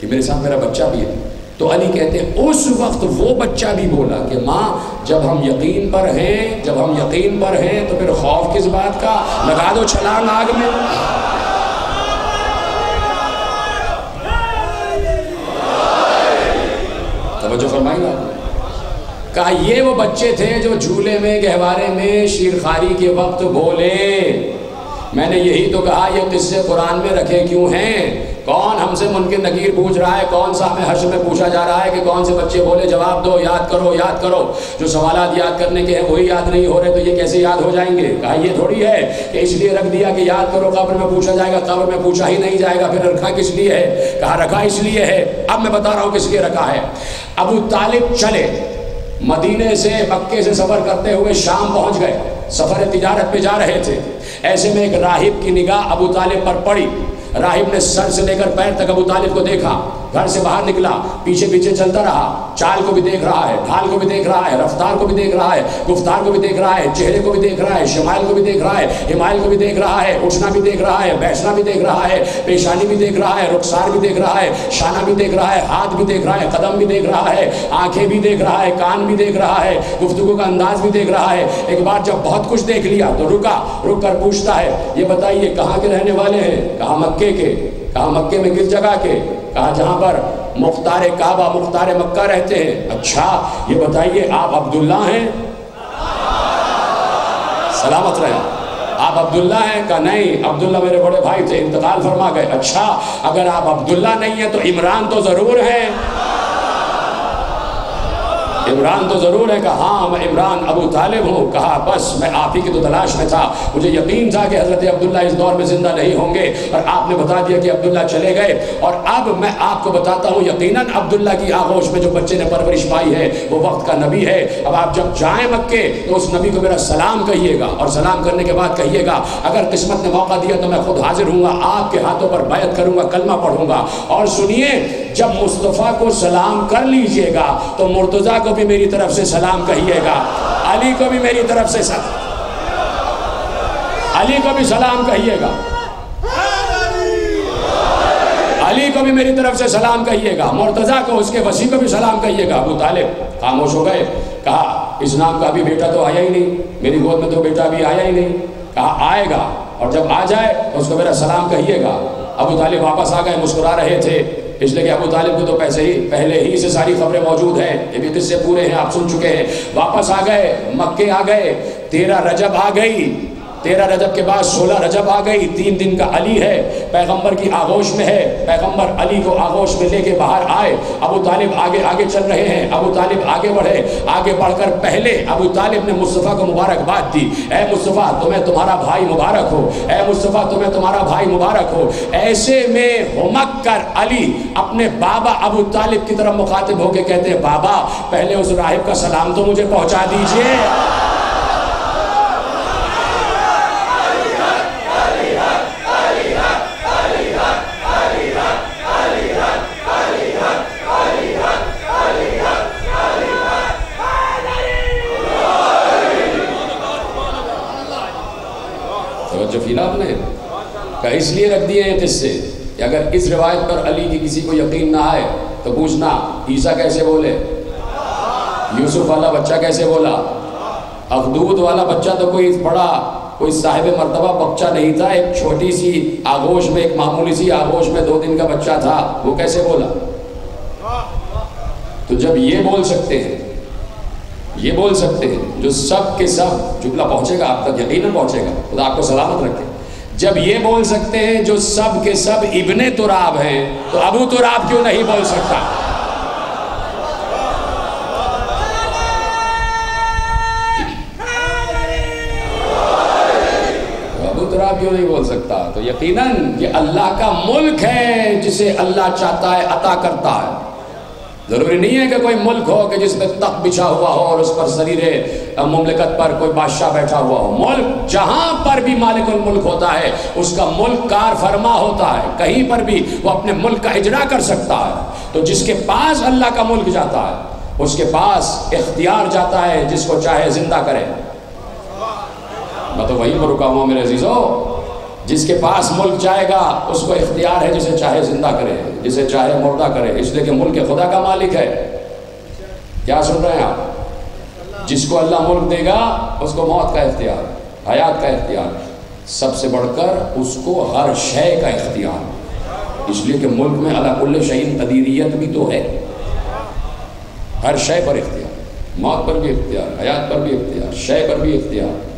کہ میرے ساتھ میرا بچہ بھی ہے۔ تو علی کہتے ہیں، اس وقت وہ بچہ بھی بولا کہ ماں، جب ہم یقین پر ہیں، جب ہم یقین پر ہیں تو پھر خوف کس بات کا؟ لگا دو چھلانگ آگ میں۔ توجہ فرمائی گا کہا، یہ وہ بچے تھے جو جھولے میں، گہوارے میں شیرخاری کے وقت بولے۔ میں نے یہی تو کہا، یہ قصے قرآن میں رکھے کیوں ہیں؟ کون ہم سے منکر نکیر پوچھ رہا ہے؟ کون سا ہمیں حشر میں پوچھا جا رہا ہے کہ کون سے بچے بولے؟ جواب دو، یاد کرو یاد کرو۔ جو سوالات یاد کرنے کے ہیں، وہی یاد نہیں ہو رہے تو یہ کیسے یاد ہو جائیں گے؟ کہا، یہ تھوڑی ہے کہ اس لیے رکھ دیا کہ یاد کرو، قبر میں پوچھا جائے گا، قبر میں پوچھا ہی نہیں جائے گا، پھر رکھا کس لیے ہے؟ کہا، رکھا اس لیے ہے۔ اب میں بتا رہا ہوں کس لیے رکھا ہے۔ ابو طالب چلے۔ مدینے سے مکے سے سفر کرتے ہوئے شام پہنچ گئے۔ سفر تجارت پہ جا رہے تھے۔ ایسے میں ایک راہب کی نگاہ ابو طالب پر پڑی۔ راہب نے سر سے لے کر پیر تک ابو طالب کو دیکھا۔ گھر سے باہر نکلا پیچھے پیچھے چلتا رہا چال کو بھی دیکھ رہا ہے ڈھال کو بھی دیکھ رہا ہے رفتار کو بھی دیکھ رہا ہے گفتار کو بھی دیکھ رہا ہے چہرے کو بھی دیکھ رہا ہے شمائل کو بھی دیکھ رہا ہے ہمائل کو بھی دیکھ رہا ہے اٹھنا بھی دیکھ رہا ہے بیٹھنا بھی دیکھ رہا ہے پیشانی بھی دیکھ رہا ہے رخسار بھی دیکھ رہا ہے شانہ بھی دیکھ رہا ہے ہاتھ بھی دیکھ رہا ہے قدم بھی دیکھ رہا ہے آنکھیں بھی دیکھ رہا ہے کان بھی دیکھ رہا ہے گفتگو کا انداز بھی دیکھ رہا ہے ایک بار جب بہت کچھ دیکھ لیا تو رکا رک کر پوچھتا ہے یہ بتائیے کہاں کے رہنے والے ہیں کہاں مکے کے کہا مکے میں کس جگہ کے کہا جہاں پر مختار کعبہ، مختار مکہ رہتے ہیں۔ اچھا یہ بتائیے، آپ عبداللہ ہیں؟ سلامت رہے۔ آپ عبداللہ ہیں کہا نہیں؟ عبداللہ میرے بڑے بھائی تھے، انتقال فرما گئے۔ اچھا اگر آپ عبداللہ نہیں ہیں تو عمران تو ضرور ہیں۔ عمران تو ضرور ہے کہ ہاں میں عمران ابو طالب ہوں۔ کہا، بس، میں آپ ہی کی تو تلاش میں تھا۔ مجھے یقین تھا کہ حضرت عبداللہ اس دور میں زندہ نہیں ہوں گے۔ اور آپ نے بتا دیا کہ عبداللہ چلے گئے۔ اور اب میں آپ کو بتاتا ہوں، یقیناً عبداللہ کی آغوش میں جو بچے نے پرورش پائی ہے، وہ وقت کا نبی ہے۔ اب آپ جب جائیں مکے، تو اس نبی کو میرا سلام کہیے گا۔ اور سلام کرنے کے بعد کہیے گا، اگر قسمت نے موقع دیا تو میں خود حاضر ہوں گا، آپ کے ہاتھوں پر بیعت کروں گا، کلمہ پڑھوں گا۔ اور سنیے جب مصطفیٰ کو سلام کر لیجیے گا تو مرتضیٰ کو بھی میری طرف سے سلام کہیے گا، علی کو بھی میری طرف سے سلام، علی کو بھی سلام کہیے گا، علی کو بھی میری طرف سے سلام کہیے گا، مرتضیٰ کو، اس کے وسیع کو بھی سلام کہیے گا، ابو طالب خاموش ہو گئے، کہا، اس نام کا بھی بیٹا تو آیا ہی نہیں، میری گود میں تو بیٹا بھی آیا ہی نہیں، کہا، آئے گا اور جب آ جائے تو اس کو میرا سلام کہیے گا، ابو طالب واپس آ گئے، مسکرا رہے تھے اس لیے کہ ابو طالب کو تو پیسے ہی پہلے ہی سے ساری خبریں موجود ہیں یہ بھی قصے پورے ہیں، آپ سن چکے ہیں۔ واپس آ گئے، مکے آ گئے، تیرہ رجب آ گئی۔ تیرہ رجب کے بعد سولہ رجب آ گئی، تین دن کا علی ہے، پیغمبر کی آغوش میں ہے، پیغمبر علی کو آغوش میں لے کے باہر آئے۔ ابو طالب آگے آگے چل رہے ہیں، ابو طالب آگے بڑھے۔ آگے بڑھ کر پہلے ابو طالب نے مصطفیٰ کو مبارکباد دی۔ اے مصطفیٰ، تمہیں تمہارا بھائی مبارک ہو۔ اے مصطفیٰ، تمہیں تمہارا بھائی مبارک ہو۔ ایسے میں ہمک کر علی اپنے بابا ابو طالب کی طرف مخاطب ہو کے کہتے ہیں، بابا، پہلے اس راہب کا سلام تو مجھے پہنچا دیجیے توجہ فی آپ نے کہ اس لیے رکھ دیے ہیں قصے کہ اگر اس روایت پر علی کی کسی کو یقین نہ آئے تو پوچھنا، عیسیٰ کیسے بولے؟ یوسف والا بچہ کیسے بولا؟ اخدود والا بچہ تو کوئی بڑا، کوئی صاحب مرتبہ بچہ نہیں تھا، ایک چھوٹی سی آگوش میں، ایک معمولی سی آگوش میں دو دن کا بچہ تھا، وہ کیسے بولا؟ تو جب یہ بول سکتے ہیں، یہ بول سکتے ہیں، جو سب کے سب جملہ پہنچے گا، آپ تک یقیناً پہنچے گا، خدا آپ کو سلامت رکھے۔ جب یہ بول سکتے ہیں جو سب کے سب ابن تراب ہیں، تو ابو تراب کیوں نہیں بول سکتا؟ ابو تراب کیوں نہیں بول سکتا؟ تو یقیناً یہ اللہ کا ملک ہے جسے اللہ چاہتا ہے، عطا کرتا ہے۔ ضروری نہیں ہے کہ کوئی ملک ہو کہ جس میں تخت بچھا ہوا ہو اور اس پر سریر مملکت پر کوئی بادشاہ بیٹھا ہوا ہو۔ ملک جہاں پر بھی مالک الملک ہوتا ہے، اس کا ملک کار فرما ہوتا ہے۔ کہیں پر بھی وہ اپنے ملک کا اجرا کر سکتا ہے۔ تو جس کے پاس اللہ کا ملک جاتا ہے، اس کے پاس اختیار جاتا ہے، جس کو چاہے زندہ کرے۔ میں تو وہیں پر رکا ہوا میرے عزیزو۔ جس کے پاس ملک جائے گا، اس کو اختیار ہے جسے چاہے زندہ کرے، جسے چاہے مردہ کرے، اس لیے کہ ملک خدا کا مالک ہے۔ کیا سن رہے ہیں آپ؟ جس کو اللہ ملک دے گا، اس کو موت کا اختیار، حیات کا اختیار۔ سب سے بڑھ کر اس کو ہر شے کا اختیار۔ اس لیے کہ ملک میں اللہ کل شہید قدیریت بھی تو ہے۔ ہر شے پر اختیار، موت پر بھی اختیار، حیات پر بھی اختیار، شے پر بھی اختیار۔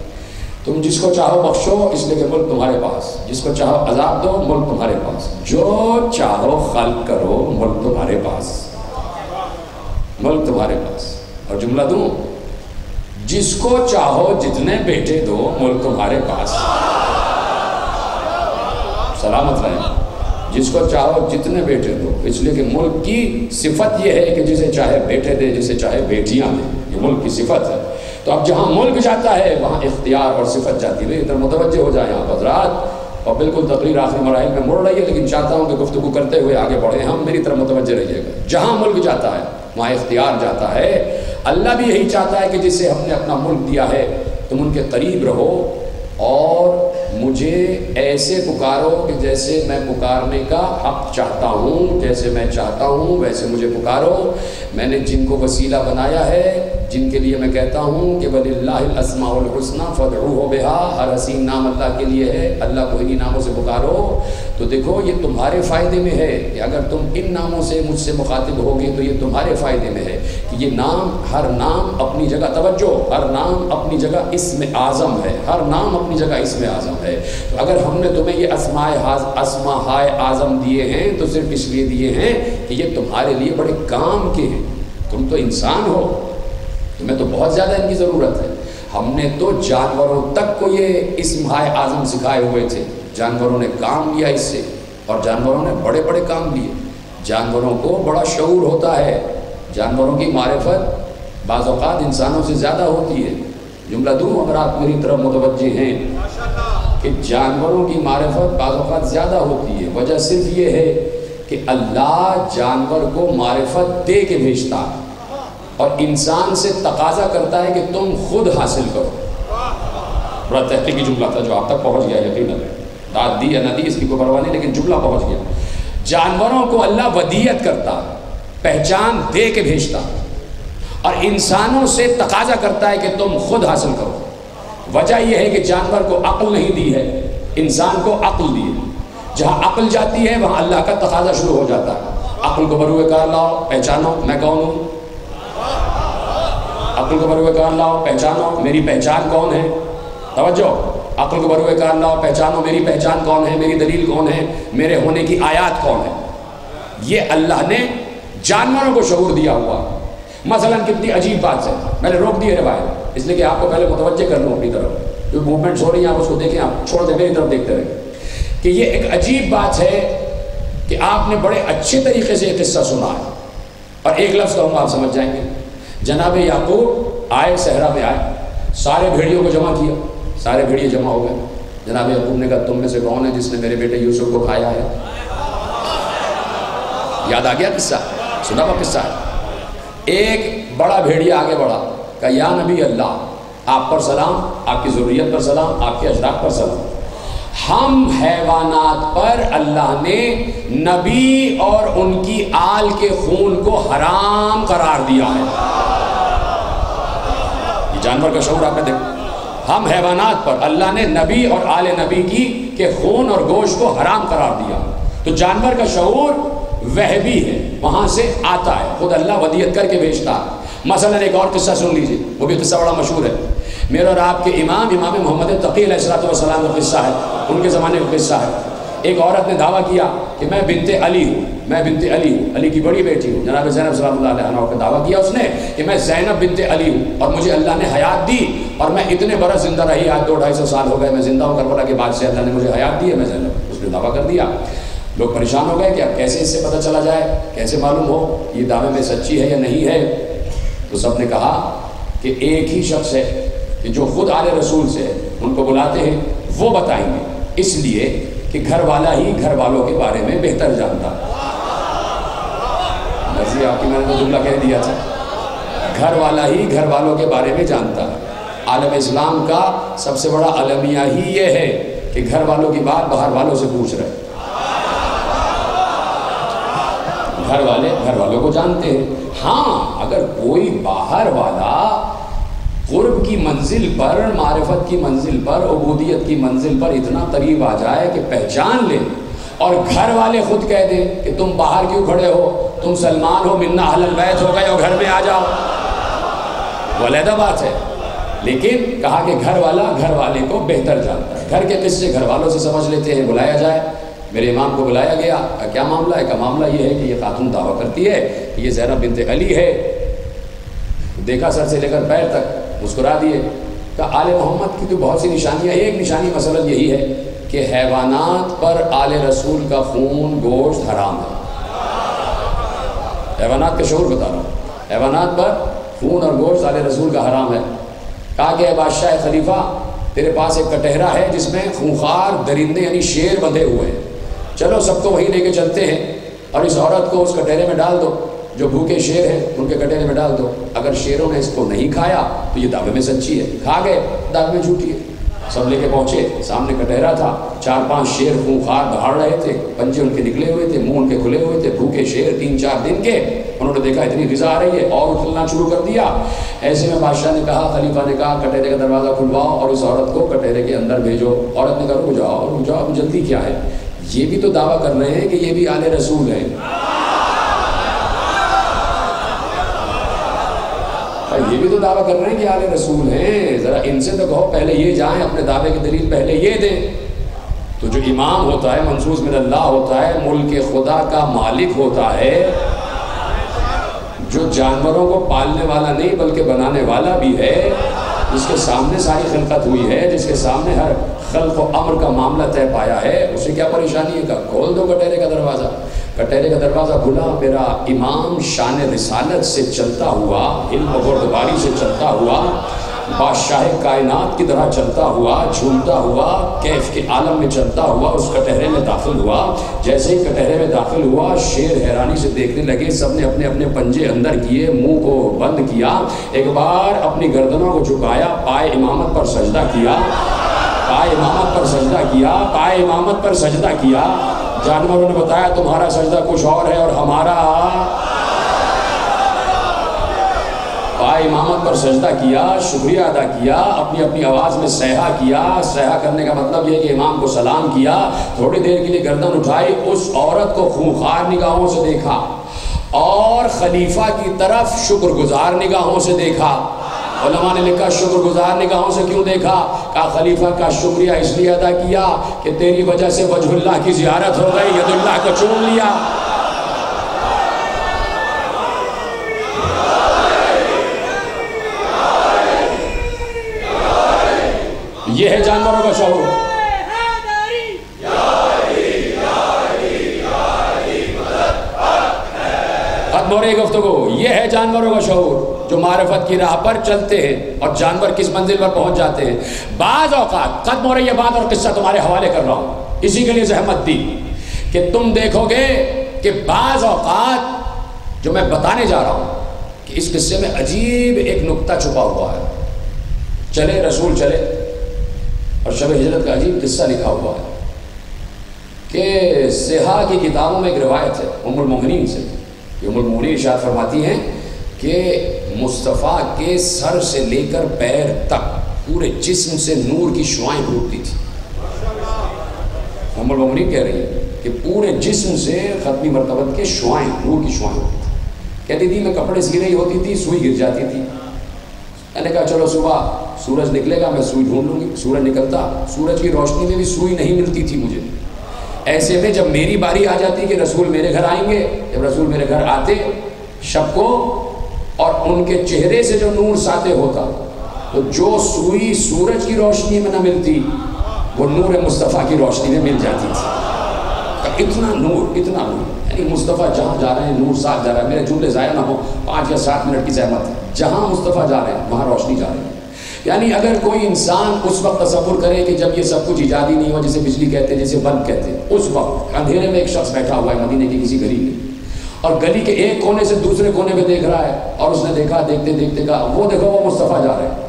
تم جس کو چاہو بخشو، اس لیے کہ ملک تمہارے پاس۔ جس کو چاہو عذاب دو، ملک تمہارے پاس۔ جو چاہو خلق کرو، ملک تمہارے پاس۔ ملک تمہارے پاس۔ اور جملہ دوں، جس کو چاہو جتنے بیٹے دو، ملک تمہارے پاس۔ سلامت رہے جس کو چاہو جتنے بیٹے دو، اس لیے کہ ملک کی صفت یہ ہے کہ جسے چاہے بیٹے دے، جسے چاہے بیٹیاں دے۔ یہ ملک کی صفت ہے۔ تو اب جہاں ملک جاتا ہے، وہاں اختیار اور صفت جاتی ہے۔ ادھر متوجہ ہو جائیں آپ حضرات۔ اور بالکل تقریر آخری مراحل میں مڑ رہی ہے، لیکن چاہتا ہوں کہ گفتگو کرتے ہوئے آگے بڑھیں۔ ہم میری طرف متوجہ رہیے گا۔ جہاں ملک جاتا ہے، وہاں اختیار جاتا ہے۔ اللہ بھی یہی چاہتا ہے کہ جسے ہم نے اپنا ملک دیا ہے، تم ان کے قریب رہو اور مجھے ایسے پکارو کہ جیسے میں پکارنے کا حق چاہتا ہوں، جیسے میں چاہتا ہوں، ویسے مجھے پکارو۔ میں نے جن کو وسیلہ بنایا ہے، جن کے لیے میں کہتا ہوں کہ ولی اللہ الاسماء الحسنہ فدعو ہو بہا ہر حسین نام اللہ کے لیے ہے، اللہ کو انہی ناموں سے پکارو۔ تو دیکھو، یہ تمہارے فائدے میں ہے کہ اگر تم ان ناموں سے مجھ سے مخاطب ہوگے تو یہ تمہارے فائدے میں ہے یہ نام، ہر نام اپنی جگہ، توجہ، ہر نام اپنی جگہ اسم اعظم ہے، ہر نام اپنی جگہ اسم اعظم ہے۔ تو اگر ہم نے تمہیں یہ اسماء اسما ہائے اعظم دیے ہیں، تو صرف اس لیے دیے ہیں کہ یہ تمہارے لیے بڑے کام کے ہیں۔ تم تو انسان ہو، تمہیں تو بہت زیادہ ان کی ضرورت ہے۔ ہم نے تو جانوروں تک کو یہ اسم ہائے اعظم سکھائے ہوئے تھے۔ جانوروں نے کام لیا اس سے، اور جانوروں نے بڑے بڑے کام لیے جانوروں کو بڑا شعور ہوتا ہے۔ جانوروں کی معرفت بعض اوقات انسانوں سے زیادہ ہوتی ہے۔ جملہ دوں اگر آپ میری طرف متوجہ ہیں کہ جانوروں کی معرفت بعض اوقات زیادہ ہوتی ہے، وجہ صرف یہ ہے کہ اللہ جانور کو معرفت دے کے بھیجتا ہے اور انسان سے تقاضا کرتا ہے کہ تم خود حاصل کرو۔ بڑا تحقیقی جملہ تھا جو آپ تک پہنچ گیا، یقیناً۔ داد دی یا نہ دی، اس کی کوئی پرواہ نہیں، لیکن جملہ پہنچ گیا۔ جانوروں کو اللہ ودیت کرتا پہچان دے کے بھیجتا۔ اور انسانوں سے تقاضا کرتا ہے کہ تم خود حاصل کرو۔ وجہ یہ ہے کہ جانور کو عقل نہیں دی ہے، انسان کو عقل دی ہے۔ جہاں عقل جاتی ہے، وہاں اللہ کا تقاضا شروع ہو جاتا ہے۔ عقل کو بروئے کار لاؤ، پہچانو، میں کون ہوں؟ عقل کو بروئے کار لاؤ، پہچانو، میری پہچان کون ہے؟ توجہ۔ عقل کو بروئے کار لاؤ، پہچانو، میری پہچان کون ہے؟ میری دلیل کون ہے؟ میرے ہونے کی آیات کون ہے؟ یہ اللہ نے جانوروں کو شعور دیا ہوا۔ مثلا کتنی عجیب بات ہے۔ میں نے روک دی روایت۔ اس لیے کہ آپ کو پہلے متوجہ کر لوں اپنی طرف۔ جو موومنٹس ہو رہی ہیں، آپ اس کو دیکھیں، آپ چھوڑ دیں، میری طرف دیکھتے رہیں۔ کہ یہ ایک عجیب بات ہے کہ آپ نے بڑے اچھے طریقے سے یہ قصہ سنا ہے۔ اور ایک لفظ کہوں گا آپ سمجھ جائیں گے۔ جناب یعقوب آئے، صحرا میں آئے۔ سارے بھیڑیوں کو جمع کیا۔ سارے بھیڑیے جمع ہو گئے۔ جناب یعقوب نے کہا، تم میں سے کون ہے جس نے میرے بیٹے یوسف کو کھایا ہے؟ یاد آ گیا قصہ؟ سنا ہوا قصہ ہے۔ ایک بڑا بھیڑیا آگے بڑھا کہ یا نبی اللہ، آپ پر سلام، آپ کی ضروریت پر سلام، آپ کے اجراک پر سلام۔ ہم حیوانات پر اللہ نے نبی اور ان کی آل کے خون کو حرام قرار دیا ہے۔ یہ جانور کا شعور آپ نے دیکھا۔ ہم حیوانات پر اللہ نے نبی اور آل نبی کی، کے خون اور گوشت کو حرام قرار دیا۔ تو جانور کا شعور وہ بھی ہے، وہاں سے آتا ہے۔ خود اللہ ودیت کر کے بھیجتا ہے۔ مثلا ایک اور قصہ سن لیجیے وہ بھی قصہ بڑا مشہور ہے۔ میرے اور آپ کے امام امام محمد تقی علیہ السلام والسلام کا قصہ ہے۔ ان کے زمانے کا قصہ ہے۔ ایک عورت نے دعویٰ کیا کہ میں بنت علی ہوں، میں بنت علی ہوں، علی کی بڑی بیٹی ہوں۔ جناب زینب صلی اللہ علیہ عنہ کا دعویٰ کیا اس نے کہ میں زینب بنت علی ہوں اور مجھے اللہ نے حیات دی اور میں اتنے برس زندہ رہی، آج دو ڈھائی سو سال ہو گئے، میں زندہ ہوں، کربلا کے بعد سے اللہ نے مجھے حیات دی ہے میں زینب اس نے دعویٰ کر دیا۔ لوگ پریشان ہو گئے کہ اب کیسے اس سے پتہ چلا جائے؟ کیسے معلوم ہو یہ دعوے میں سچی ہے یا نہیں ہے؟ تو سب نے کہا کہ ایک ہی شخص ہے کہ جو خود آل رسول سے ان کو بلاتے ہیں، وہ بتائیں گے۔ اس لیے کہ گھر والا ہی گھر والوں کے بارے میں بہتر جانتا۔ مرضی آپ کی، میں نے تو جملہ کہہ دیا تھا۔ گھر والا ہی گھر والوں کے بارے میں جانتا۔ ہے عالم اسلام کا سب سے بڑا المیہ ہی یہ ہے کہ گھر والوں کی بات باہر والوں سے پوچھ رہے۔ گھر والے گھر والوں کو جانتے ہیں۔ ہاں اگر کوئی باہر والا قرب کی منزل پر، معرفت کی منزل پر، عبودیت کی منزل پر اتنا قریب آ جائے کہ پہچان لے اور گھر والے خود کہہ دیں کہ تم باہر کیوں کھڑے ہو؟ تم سلمان ہو، منا حل البیت ہو گئے ہو گھر میں آ جاؤ۔ وہ علیحدہ بات ہے۔ لیکن کہا کہ گھر والا گھر والے کو بہتر جانتا ہے۔ گھر کے قصے گھر والوں سے سمجھ لیتے ہیں، بلایا جائے۔ میرے امام کو بلایا گیا۔ کیا معاملہ؟ ہے کا معاملہ یہ ہے کہ یہ خاتون دعویٰ کرتی ہے کہ یہ زینب بنت علی ہے۔ دیکھا سر سے لے کر پیر تک مسکرا دیے۔ کہ آل محمد کی تو بہت سی نشانیاں ایک نشانی مثلا یہی ہے کہ حیوانات پر آل رسول کا خون گوشت حرام ہے۔ حیوانات کا شعور بتا رہا ہوں۔ حیوانات پر خون اور گوشت آل رسول کا حرام ہے۔ کہا کہ اے بادشاہ خلیفہ، تیرے پاس ایک کٹہرا ہے جس میں خونخوار درندے یعنی شیر بندھے ہوئے ہیں۔ چلو سب کو وہی لے کے چلتے ہیں اور اس عورت کو اس کٹہرے میں ڈال دو، جو بھوکے شیر ہیں، ان کے کٹہرے میں ڈال دو۔ اگر شیروں نے اس کو نہیں کھایا، تو یہ دعوے میں سچی ہے۔ کھا گئے، دعوے میں جھوٹی ہے۔ سب لے کے پہنچے، سامنے کٹہرا تھا۔ چار پانچ شیر خونخوار دہاڑ رہے تھے، پنجے ان کے نکلے ہوئے تھے، منہ ان کے کھلے ہوئے تھے۔ بھوکے شیر تین چار دن کے، انہوں نے دیکھا اتنی غذا آ رہی ہے، اور اچھلنا شروع کر دیا۔ ایسے میں بادشاہ نے کہا، خلیفہ نے کہا، کٹہرے کا دروازہ کھلواؤ اور اس عورت کو کٹہرے کے اندر بھیجو۔ عورت نے کہا، رک جاؤ رک جاؤ، اب جلدی کیا ہے؟ یہ بھی تو دعویٰ کر رہے ہیں کہ یہ بھی آل رسول ہیں۔ ہاں، یہ بھی تو دعویٰ کر رہے ہیں کہ آل رسول ہیں۔ ذرا ان سے تو کہو، پہلے یہ جائیں، اپنے دعوے کی دلیل پہلے یہ دیں۔ تو جو امام ہوتا ہے، منصوص من اللہ ہوتا ہے، ملک خدا کا مالک ہوتا ہے، جو جانوروں کو پالنے والا نہیں، بلکہ بنانے والا بھی ہے جس کے سامنے ساری خلقت ہوئی ہے، جس کے سامنے ہر خلق و امر کا معاملہ طے پایا ہے، اسے کیا پریشانی ہے؟ کہ کھول دو کٹہرے کا دروازہ۔ کٹہرے کا دروازہ کھلا، میرا امام شان رسالت سے چلتا ہوا، علم و بردباری سے چلتا ہوا بادشاہ کائنات کی طرح چلتا ہوا جھولتا ہوا، کیف کے عالم میں چلتا ہوا، اس کٹہرے میں داخل ہوا۔ جیسے ہی کٹہرے میں داخل ہوا، شیر حیرانی سے دیکھنے لگے۔ سب نے اپنے اپنے پنجے اندر کیے، منہ کو بند کیا۔ ایک بار اپنی گردنوں کو جھکایا، پائے امامت پر سجدہ کیا۔ پائے امامت پر سجدہ کیا۔ پائے امامت پر سجدہ کیا۔ جانوروں نے بتایا، تمہارا سجدہ کچھ اور ہے اور ہمارا پائے امامت پر سجدہ کیا، شکریہ ادا کیا، اپنی اپنی آواز میں سیاح کیا۔ سیاح کرنے کا مطلب یہ کہ امام کو سلام کیا، تھوڑی دیر کے لیے گردن اٹھائی، اس عورت کو خونخوار نگاہوں سے دیکھا اور خلیفہ کی طرف شکر گزار نگاہوں سے دیکھا۔ علماء نے لکھا شکر گزار نگاہوں سے کیوں دیکھا؟ کہا، خلیفہ کا شکریہ اس لیے ادا کیا کہ تیری وجہ سے وجہ اللہ کی زیارت ہو گئی ید اللہ کو چون لیا۔ یہ ہے جانوروں کا شعور ختم ہو رہی گفتگو۔ یہ ہے جانوروں کا شعور جو معرفت کی راہ پر چلتے ہیں اور جانور کس منزل پر پہنچ جاتے ہیں۔ بعض اوقات ختم ہو رہی ہے بات اور قصہ تمہارے حوالے کر رہا ہوں۔ اسی کے لیے زحمت دی کہ تم دیکھو گے کہ بعض اوقات جو میں بتانے جا رہا ہوں کہ اس قصے میں عجیب ایک نقطہ چھپا ہوا ہے۔ چلے رسول چلے۔ اور شب ہجرت کا عجیب قصہ لکھا ہوا ہے کہ سہا کی کتابوں میں ایک روایت ہے، ام المغنین سے۔ کہ ام المغنین ارشاد فرماتی ہیں کہ مصطفیٰ کے سر سے لے کر پیر تک پورے جسم سے نور کی شعائیں پھوٹتی تھی۔ ام المغنین کہہ رہی ہے کہ پورے جسم سے ختمی مرتبت کے شعائیں نور کی شعائیں ہوتی تھی۔ کہتی تھی، میں کپڑے سی رہی ہوتی تھی، سوئی گر جاتی تھی۔ میں نے کہا، چلو صبح سورج نکلے گا، میں سوئی ڈھونڈ لوں گی، سورج نکلتا، سورج کی روشنی میں بھی سوئی نہیں ملتی تھی مجھے۔ ایسے میں جب میری باری آ جاتی کہ رسول میرے گھر آئیں گے، جب رسول میرے گھر آتے، شب کو اور ان کے چہرے سے جو نور ساتے ہوتا، تو جو سوئی سورج کی روشنی میں نہ ملتی، وہ نور مصطفیٰ کی روشنی میں مل جاتی تھی۔ اتنا نور اتنا نور۔ یعنی مصطفیٰ جہاں جا رہے ہیں، نور ساتھ جا رہا ہے۔ میرے جملے ضائع نہ ہو پانچ یا سات منٹ کی زحمت۔ جہاں مصطفیٰ جا رہے ہیں، وہاں روشنی جا رہی ہے۔ یعنی اگر کوئی انسان اس وقت تصور کرے کہ جب یہ سب کچھ ایجادی نہیں ہوا جسے بجلی کہتے ہیں، جسے بلب کہتے ہیں، اس وقت اندھیرے میں ایک شخص بیٹھا ہوا ہے مدینے کی کسی گلی میں اور گلی کے ایک کونے سے دوسرے کونے میں دیکھ رہا ہے اور اس نے دیکھا، دیکھتے دیکھتے کہا، وہ دیکھو، وہ مصطفیٰ جا رہے ہیں۔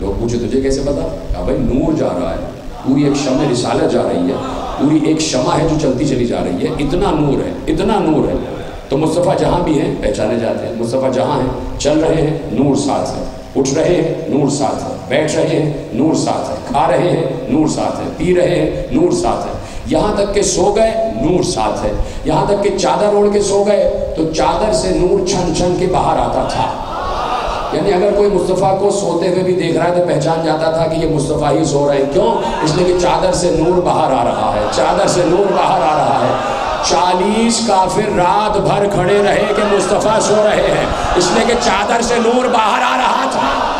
لوگ پوچھے، تجھے کیسے پتا؟ کہا، بھائی، نور جا رہا ہے۔ پوری ایک شمع رسالت جا رہی ہے۔ پوری ایک شمع ہے جو چلتی چلی جا رہی ہے۔ اتنا نور ہے، اتنا نور ہے۔ تو مصطفیٰ جہاں بھی ہیں، پہچانے جاتے ہیں۔ مصطفیٰ جہاں ہیں، چل رہے ہیں، نور ساتھ ہے اٹھ رہے ہیں، نور ساتھ ہے، بیٹھ رہے ہیں، نور ساتھ ہے، کھا رہے ہیں، نور ساتھ ہے، پی رہے ہیں، نور ساتھ ہے۔ یہاں تک کہ سو گئے، نور ساتھ ہے۔ یہاں تک کہ چادر اوڑھ کے سو گئے، تو چادر سے نور چھن چھن کے باہر آتا تھا۔ یعنی اگر کوئی مصطفیٰ کو سوتے ہوئے بھی دیکھ رہا ہے تو پہچان جاتا تھا کہ یہ مصطفیٰ ہی سو رہے ہیں۔ کیوں؟ اس لیے کہ چادر سے نور باہر آ رہا ہے، چادر سے نور باہر آ رہا ہے۔ چالیس کافر رات بھر کھڑے رہے کہ مصطفیٰ سو رہے ہیں۔ اس لیے کہ چادر سے نور باہر آ رہا تھا۔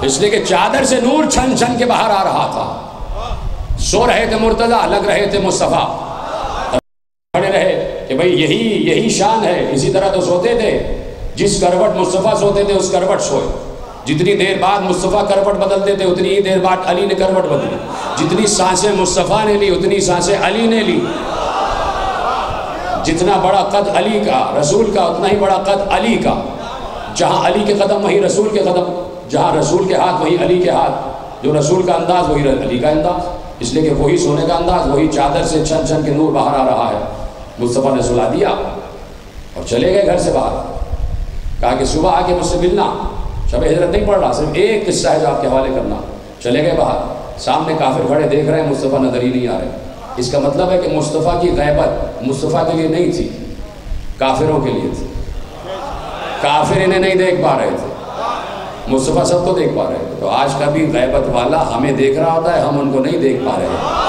اس لیے کہ چادر سے نور چھن چھن کے باہر آ رہا تھا۔ سو رہے تھے مرتضی، لگ رہے تھے مصطفیٰ۔ کھڑے رہے کہ بھئی یہی یہی شان ہے، اسی طرح تو سوتے تھے۔ جس کروٹ مصطفیٰ سوتے تھے، اس کروٹ سوئے۔ جتنی دیر بعد مصطفیٰ کروٹ بدلتے تھے، اتنی ہی دیر بعد علی نے کروٹ بدلی۔ جتنی سانسیں مصطفیٰ نے لی، اتنی سانسیں علی نے لی۔ جتنا بڑا قد علی کا، رسول کا، اتنا ہی بڑا قد علی کا۔ جہاں علی کے قدم، وہی رسول کے قدم۔ جہاں رسول کے ہاتھ، وہی علی کے ہاتھ۔ جو رسول کا انداز، وہی علی کا انداز۔ اس لیے کہ وہی سونے کا انداز، وہی چادر سے چھن چھن کے نور باہر آ رہا ہے۔ مصطفیٰ نے سلا دیا اور چلے گئے گھر سے باہر۔ کہا کہ صبح آ کے مجھ سے ملنا۔ شب ہجرت نہیں پڑھ رہا، صرف ایک قصہ ہے جو آپ کے حوالے کرنا۔ چلے گئے باہر۔ سامنے کافر کھڑے دیکھ رہے ہیں، مصطفیٰ نظر ہی نہیں آ رہے۔ اس کا مطلب ہے کہ مصطفیٰ کی غیبت مصطفیٰ کے لیے نہیں تھی، کافروں کے لیے تھی۔ کافر انہیں نہیں دیکھ پا رہے تھے۔ مصطفیٰ سب کو دیکھ پا رہے تھے تو آج کا بھی غیبت والا ہمیں دیکھ رہا ہوتا ہے، ہم ان کو نہیں دیکھ پا رہے۔ ہیں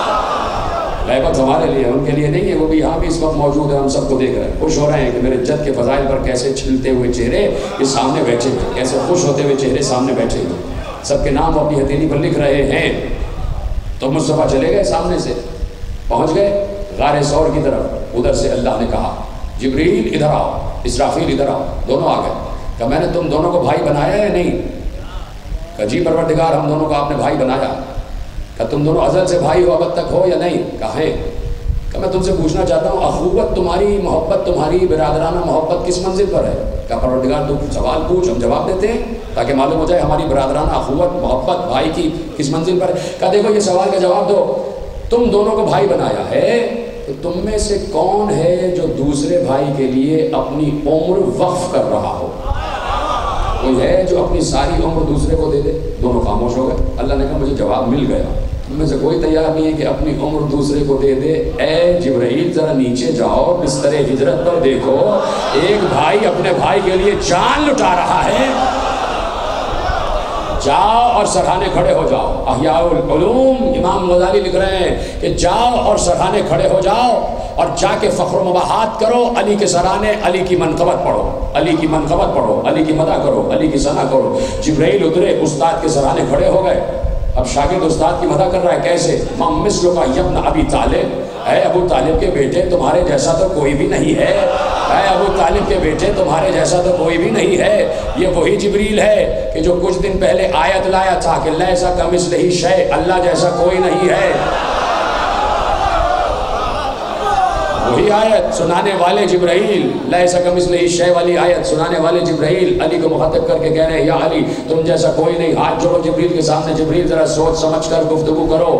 غیبت ہمارے لیے ان کے لیے نہیں ہے، وہ بھی یہاں بھی اس وقت موجود ہے، ہم سب کو دیکھ رہے ہیں۔ خوش ہو رہے ہیں کہ میرے جد کے فضائل پر کیسے چھلتے ہوئے چہرے اس سامنے بیٹھے ہوئے کیسے خوش ہوتے ہوئے چہرے سامنے بیٹھے ہوئے سب کے نام وہ اپنی ہتھیلی پر لکھ رہے ہیں۔ تو مصطفیٰ چلے گئے سامنے سے۔ پہنچ گئے غار سور کی طرف۔ ادھر سے اللہ نے کہا، جبریل ادھر آؤ، اسرافیل ادھر آؤ۔ دونوں آ گئے۔ کہ میں نے تم دونوں کو بھائی بنایا ہے نہیں؟ کہ جی پروردگار، ہم دونوں کو آپ نے بھائی بنایا۔ کہ تم دونوں ازل سے بھائی ہو، اب تک ہو یا نہیں؟ کہا ہے۔ کہ میں تم سے پوچھنا چاہتا ہوں، اخوت تمہاری، محبت تمہاری، برادرانہ محبت کس منزل پر ہے؟ کہ پروردگار تم سوال پوچھ، ہم جواب دیتے ہیں، تاکہ معلوم ہو جائے ہماری برادرانہ اخوت، محبت، بھائی کی کس منزل پر ہے؟ کہ دیکھو، یہ سوال کا جواب دو۔ تم دونوں کو بھائی بنایا ہے، تو تم میں سے کون ہے جو دوسرے بھائی کے لیے اپنی عمر وقف کر رہا ہو؟ کوئی ہے جو اپنی ساری عمر دوسرے کو دے دے، دونوں خاموش ہو گئے۔ اللہ نے کہا، مجھے جواب مل گیا۔ میں سے کوئی تیار نہیں ہے کہ اپنی عمر دوسرے کو دے دے۔ اے جبرائیل، ذرا نیچے جاؤ، بستر ہجرت پر دیکھو۔ ایک بھائی اپنے بھائی کے لیے جان لٹا رہا ہے۔ جاؤ اور سرحانے کھڑے ہو جاؤ۔ احیاء العلوم، امام غزالی لکھ رہے ہیں کہ جاؤ اور سرحانے کھڑے ہو جاؤ اور جا کے فخر و مباحات کرو، علی کے سرانے، علی کی منقبت پڑھو۔ علی کی منقبت پڑھو، علی کی مدہ کرو، علی کی ثنا کرو۔ جبرائیل اترے، استاد کے سرانے کھڑے ہو گئے۔ اب شاگرد استاد کی مدہ کر رہا ہے، کیسے؟ مم مثل کا یبن ابی طالب۔ اے ابو طالب کے بیٹے، تمہارے جیسا تو کوئی بھی نہیں ہے۔ اے ابو طالب کے بیٹے، تمہارے جیسا تو کوئی بھی نہیں ہے۔ یہ وہی جبریل ہے کہ جو کچھ دن پہلے آیت لایا تھا کہ لیسا کمس ہی شے، اللہ جیسا کوئی نہیں ہے۔ وہی آیت سنانے والے جبرائیل لائے سکم اس لیے شے والی آیت سنانے والے جبرائیل، علی کو مخاطب کر کے کہہ رہے ہیں، یا علی، تم جیسا کوئی نہیں، ہاتھ جوڑو جبریل کے سامنے جبریل ذرا سوچ سمجھ کر گفتگو کرو۔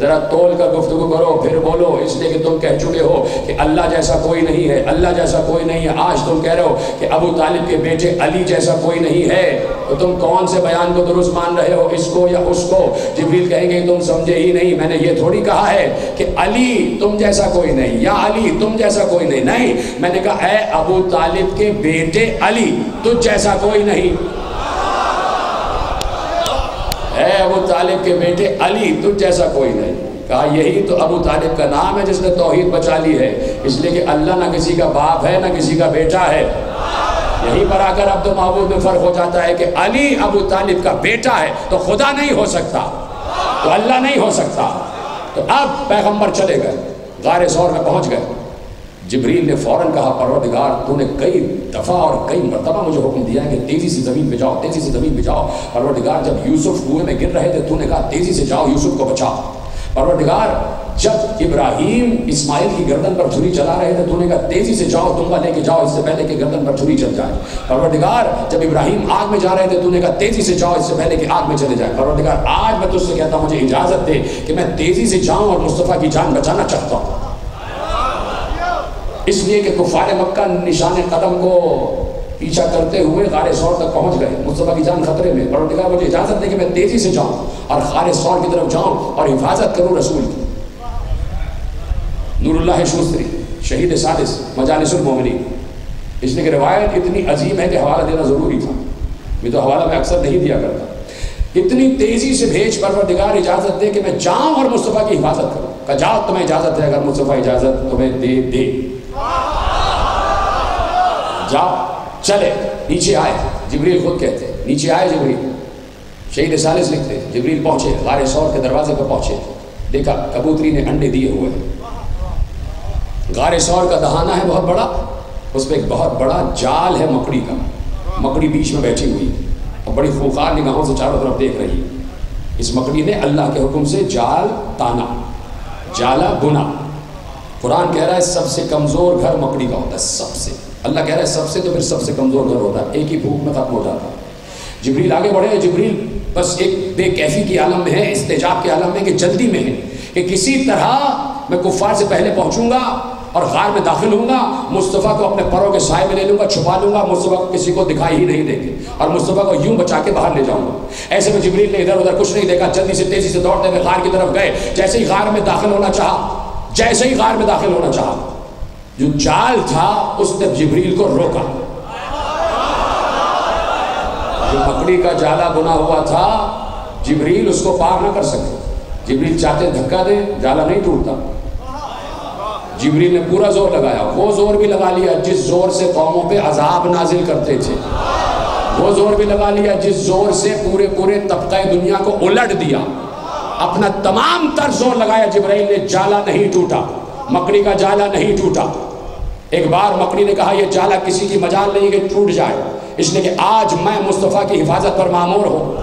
ذرا تول کر گفتگو کرو، پھر بولو، اس لیے کہ تم کہہ چکے ہو کہ اللہ جیسا کوئی نہیں ہے، اللہ جیسا کوئی نہیں ہے۔ آج تم کہہ رہے ہو کہ ابو طالب کے بیٹے علی جیسا کوئی نہیں ہے۔ تو تم کون سے بیان کو درست مان رہے ہو، اس کو یا اس کو؟ جبریل کہیں گے کہ تم سمجھے ہی نہیں۔ میں نے یہ تھوڑی کہا ہے کہ علی تم جیسا کوئی نہیں، یا علی تم جیسا کوئی نہیں نہیں۔ میں نے کہا، اے ابو طالب کے بیٹے علی تجھ جیسا کوئی نہیں۔ ابو طالب کے بیٹے علی تجھ جیسا کوئی نہیں۔ کہا، یہی تو ابو طالب کا نام ہے جس نے توحید بچا لی ہے۔ اس لیے کہ اللہ نہ کسی کا باپ ہے، نہ کسی کا بیٹا ہے۔ یہی پر آ کر اب تو معبود میں فرق ہو جاتا ہے کہ علی ابو طالب کا بیٹا ہے تو خدا نہیں ہو سکتا۔ تو اللہ نہیں ہو سکتا۔ تو اب پیغمبر چلے گئے، غار سور میں پہنچ گئے۔ جبریل نے فوراً کہا، پروردگار، تو نے کئی دفعہ اور کئی مرتبہ مجھے حکم دیا ہے کہ تیزی سے زمین پہ جاؤ، تیزی سے زمین پہ جاؤ۔ پروردگار، جب یوسف کنویں میں گر رہے تھے، تو نے کہا، تیزی سے جاؤ، یوسف کو بچاؤ۔ پروردگار، جب ابراہیم اسماعیل کی گردن پر چھری چلا رہے تھے، تو نے کہا، تیزی سے جاؤ تمبا لے کے جاؤ، اس سے پہلے کہ گردن پر چھری چل جائے۔ پروردگار، جب ابراہیم آگ میں جا رہے تھے، تو نے کہا، تیزی سے جاؤ، اس سے پہلے کہ آگ میں چلے جائے۔ پروردگار، آج میں تجھ سے کہتا ہوں، مجھے اجازت دے کہ میں تیزی سے جاؤں اور مصطفیٰ کی جان بچانا چاہتا ہوں۔ اس لیے کہ کفار مکہ نشان قدم کو پیچھا کرتے ہوئے غار سور تک پہنچ گئے۔ مصطفیٰ کی جان خطرے میں۔ پروردگار مجھے اجازت دے کہ میں تیزی سے جاؤں اور غار سور کی طرف جاؤں اور حفاظت کروں رسول کی۔ نور اللہ شوستری شہید سادس، مجالس المومنین۔ اس لیے کہ روایت اتنی عظیم ہے کہ حوالہ دینا ضروری تھا۔ میں تو حوالہ میں اکثر نہیں دیا کرتا۔ اتنی تیزی سے بھیج پروردگار اجازت دے کہ میں جاؤں اور مصطفیٰ کی حفاظت کروں۔ کہ جاؤ تمہیں اجازت ہے، اگر مصطفیٰ اجازت تمہیں دے دے۔ جاؤ، چلے، نیچے آئے۔ جبریل خود کہتے ہیں، نیچے آئے جبریل۔ شہید سالس لکھتے ہیں، جبریل پہنچے، غار سور کے دروازے پر پہنچے۔ دیکھا، کبوتری نے انڈے دیے ہوئے ہیں۔ غار سور کا دہانہ ہے بہت بڑا، اس پہ ایک بہت بڑا جال ہے مکڑی کا۔ مکڑی بیچ میں بیٹھی ہوئی۔ اور بڑی خوخار نگاہوں سے چاروں طرف دیکھ رہی۔ ہے اس مکڑی نے اللہ کے حکم سے جال تانا، جالا بنا۔ قرآن کہہ رہا ہے، سب سے کمزور گھر مکڑی کا ہوتا ہے، سب سے۔ اللہ کہہ رہا ہے، سب سے تو پھر سب سے کمزور گھر ہوتا ہے، ایک ہی بھوک میں ختم ہو جاتا جبریل آگے بڑھے، جبریل بس ایک بے کیفی کی عالم میں ہے، استجاب کے عالم میں کہ جلدی میں ہے کہ کسی طرح میں کفار سے پہلے پہنچوں گا اور غار میں داخل ہوں گا، مصطفیٰ کو اپنے پروں کے سائے میں لے لوں گا، چھپا لوں گا، مصطفیٰ کو کسی کو دکھائی ہی نہیں دیں گے اور مصطفیٰ کو یوں بچا کے باہر لے جاؤں گا۔ ایسے میں جبریل نے ادھر ادھر کچھ نہیں دیکھا، جلدی سے تیزی سے دوڑتے ہوئے غار کی طرف گئے۔ جیسے ہی غار میں داخل ہونا چاہا، جیسے ہی غار میں داخل ہونا چاہا۔ جو جال تھا اس نے جبریل کو روکا۔ جو مکڑی کا جالا بنا ہوا تھا، جبریل اس کو پار نہ کر سکے۔ جبریل چاہتے دھکا دے، جالا نہیں ٹوٹتا۔ جبریل نے پورا زور لگایا۔ وہ زور بھی لگا لیا جس زور سے قوموں پہ عذاب نازل کرتے تھے۔ وہ زور بھی لگا لیا جس زور سے پورے پورے طبقہ دنیا کو الٹ دیا۔ اپنا تمام تر زور لگایا جبرائیل نے، جالا نہیں ٹوٹا۔ مکڑی کا جالا نہیں ٹوٹا۔ ایک بار مکڑی نے کہا، یہ جالا کسی کی مجال نہیں کہ ٹوٹ جائے۔ اس لیے کہ آج میں مصطفیٰ کی حفاظت پر معمور ہوں۔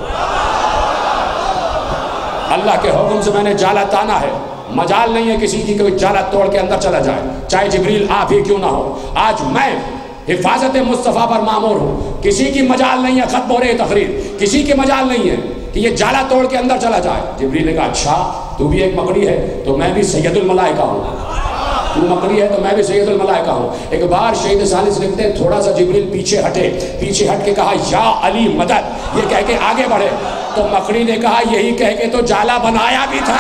اللہ کے حکم سے میں نے جالا تانا ہے۔ مجال نہیں ہے کسی کی کوئی جالا توڑ کے اندر چلا جائے۔ چاہے جبریل آپ ہی کیوں نہ ہو۔ آج میں حفاظت مصطفیٰ پر معمور ہوں۔ کسی کی مجال نہیں ہے ختم ہو رہی تقریر کسی کی مجال نہیں ہے کہ یہ جالا توڑ کے اندر چلا جائے۔ جبریل نے کہا اچھا تو بھی ایک مکڑی ہے، تو میں بھی سید الملائکہ ہوں۔ تو مکڑی ہے تو میں بھی سید الملائکہ ہوں۔ ایک بار شہید سالس لکھتے ہیں، تھوڑا سا جبریل پیچھے ہٹے۔ پیچھے ہٹ کے کہا، یا علی مدد۔ یہ کہہ کے آگے بڑھے۔ تو مکڑی نے کہا، یہی کہہ کے تو جالا بنایا بھی تھا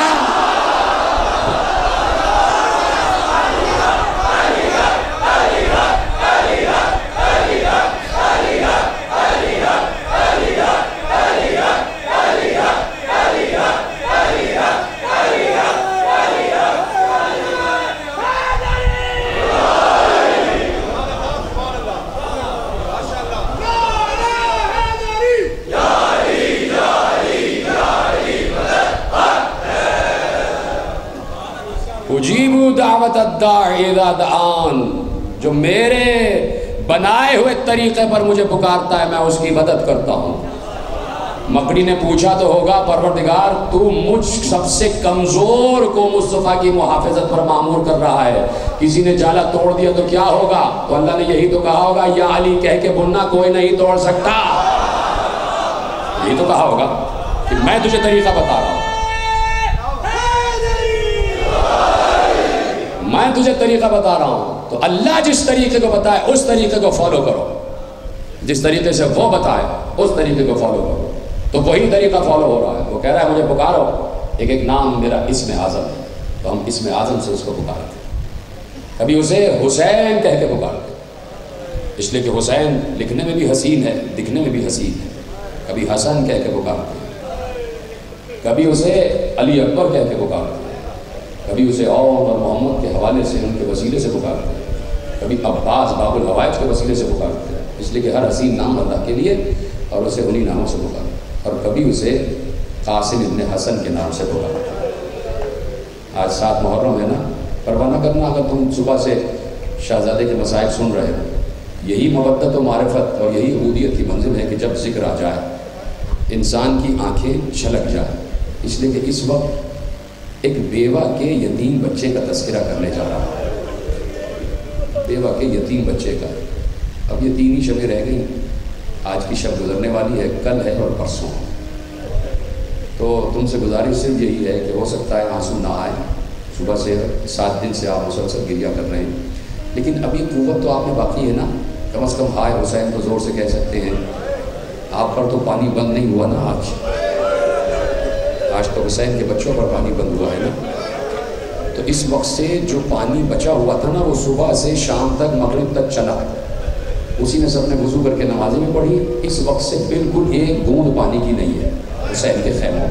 اجیبو دعوت الداع اذا دعان جو میرے بنائے ہوئے طریقے پر مجھے پکارتا ہے، میں اس کی مدد کرتا ہوں۔ مکڑی نے پوچھا تو ہوگا، پروردگار، تو مجھ سب سے کمزور کو مصطفیٰ کی محافظت پر معمور کر رہا ہے۔ کسی نے جالا توڑ دیا تو کیا ہوگا؟ تو اللہ نے یہی تو کہا ہوگا، یا علی کہہ کے بننا، کوئی نہیں توڑ سکتا۔ یہی تو کہا ہوگا کہ میں تجھے طریقہ بتا رہا ہوں میں تجھے طریقہ بتا رہا ہوں۔ تو اللہ جس طریقے کو بتائے، اس طریقے کو فالو کرو۔ جس طریقے سے وہ بتائے، اس طریقے کو فالو کرو۔ تو وہی طریقہ فالو ہو رہا ہے۔ وہ کہہ رہا ہے، مجھے پکارو۔ ایک ایک نام میرا اسم اعظم ہے۔ تو ہم اسم اعظم سے اس کو پکارتے ہیں۔ کبھی اسے حسین کہہ کے پکارتے اس لیے کہ حسین لکھنے میں بھی حسین ہے، دکھنے میں بھی حسین ہے۔ کبھی حسن کہہ کے پکارتے ہیں۔ کبھی اسے علی اکبر کہہ کے پکارتے کبھی اسے اور اور محمد کے حوالے سے ان کے وسیلے سے پکارتے ہیں۔ کبھی عباس باب الحوائج کے وسیلے سے پکارتے ہیں۔ اس لیے کہ ہر حسین نام اللہ کے لیے اور اسے انہی ناموں سے پکارتے ہیں۔ اور کبھی اسے قاسم ابن حسن کے نام سے پکارتے ہیں۔ آج سات محرم ہے نا۔ پروانہ کرنا اگر تم صبح سے شہزادے کے مسائل سن رہے ہو، یہی مبت و معرفت اور یہی عبودیت کی منزل ہے کہ جب ذکر آ جائے، انسان کی آنکھیں چھلک جائیں۔ اس لیے کہ اس وقت ایک بیوہ کے یتیم بچے کا تذکرہ کرنے جا رہا ہے۔ بیوہ کے یتیم بچے کا۔ اب یہ تین ہی شبیں رہ گئیں۔ آج کی شب گزرنے والی ہے، کل ہے اور پرسوں۔ تو تم سے گزارش صرف یہی ہے کہ ہو سکتا ہے آنسو نہ آئے۔ صبح سے سات دن سے آپ مسلسل گریا کر رہے ہیں۔ لیکن ابھی قوت تو آپ میں باقی ہے نا؟ کم از کم ہائے حسین تو زور سے کہہ سکتے ہیں، آپ پر تو پانی بند نہیں ہوا نا آج۔ آج تو حسین کے بچوں پر پانی بند ہوا ہے نا؟ تو اس وقت سے جو پانی بچا ہوا تھا نا، وہ صبح سے شام تک، مغرب تک چلا۔ اسی میں سب نے وضو کر کے نمازیں بھی پڑھی۔ اس وقت سے بالکل ایک بوند پانی کی نہیں ہے حسین کے خیموں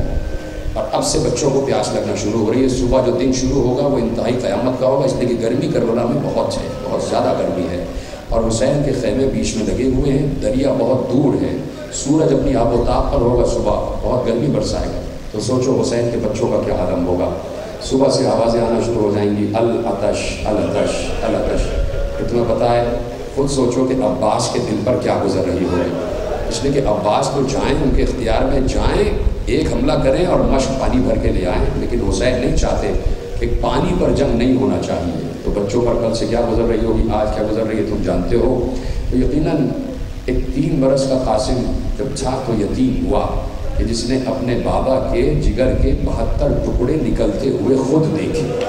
اور اب سے بچوں کو پیاس لگنا شروع ہو رہی ہے۔ صبح جو دن شروع ہوگا، وہ انتہائی قیامت کا ہوگا۔ اس لیے کہ گرمی کربلا میں بہت ہے، بہت زیادہ گرمی ہے۔ اور حسین کے خیمے بیچ میں لگے ہوئے ہیں۔ دریا بہت دور ہے۔ سورج اپنی آب و تاب پر ہوگا صبح، بہت گرمی برسائے گا۔ تو سوچو حسین کے بچوں کا کیا عالم ہوگا؟ صبح سے آوازیں آنا شروع ہو جائیں گی، العطش العطش العطش۔ کہ تمہیں پتہ ہے؟ خود سوچو کہ عباس کے دل پر کیا گزر رہی ہوگی اس لیے کہ عباس تو جائیں، ان کے اختیار میں جائیں، ایک حملہ کریں اور مشق پانی بھر کے لے آئیں۔ لیکن حسین نہیں چاہتے کہ پانی پر جنگ نہیں ہونا چاہیے۔ تو بچوں پر کل سے کیا گزر رہی ہوگی؟ آج کیا گزر رہی ہے؟ تم جانتے ہو۔ تو یقیناً ایک تین برس کا قاسم جب تھا تو یتیم ہوا۔ کہ جس نے اپنے بابا کے جگر کے بہتر ٹکڑے نکلتے ہوئے خود دیکھے۔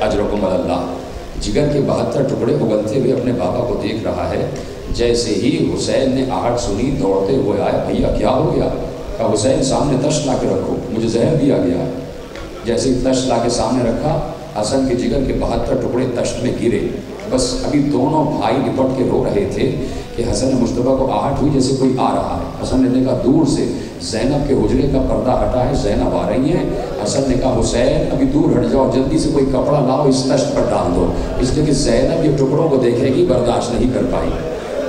اجرکم اللہ۔ جگر کے بہتر ٹکڑے اگلتے ہوئے اپنے بابا کو دیکھ رہا ہے۔ جیسے ہی حسین نے آہٹ سنی دوڑتے ہوئے آئے بھیا، کیا ہو گیا؟ کہا، حسین، سامنے تش لا کے رکھو، مجھے زہر دیا گیا جیسے ہی تش لا کے سامنے رکھا، حسن کے جگر کے بہتر ٹکڑے تشت میں گرے۔ بس ابھی دونوں بھائی لپٹ کے رو رہے تھے کہ حسن مشتبہ کو آہٹ ہوئی جیسے کوئی آ رہا ہے۔ حسن نے دیکھا دور سے زینب کے حجرے کا پردہ ہٹا ہے، زینب آ رہی ہیں۔ حسن نے کہا، حسین، ابھی دور ہٹ جاؤ، جلدی سے کوئی کپڑا لاؤ، اس تشت پر ڈال دو۔ اس لیے کہ زینب یہ ٹکڑوں کو دیکھے گی برداشت نہیں کر پائی۔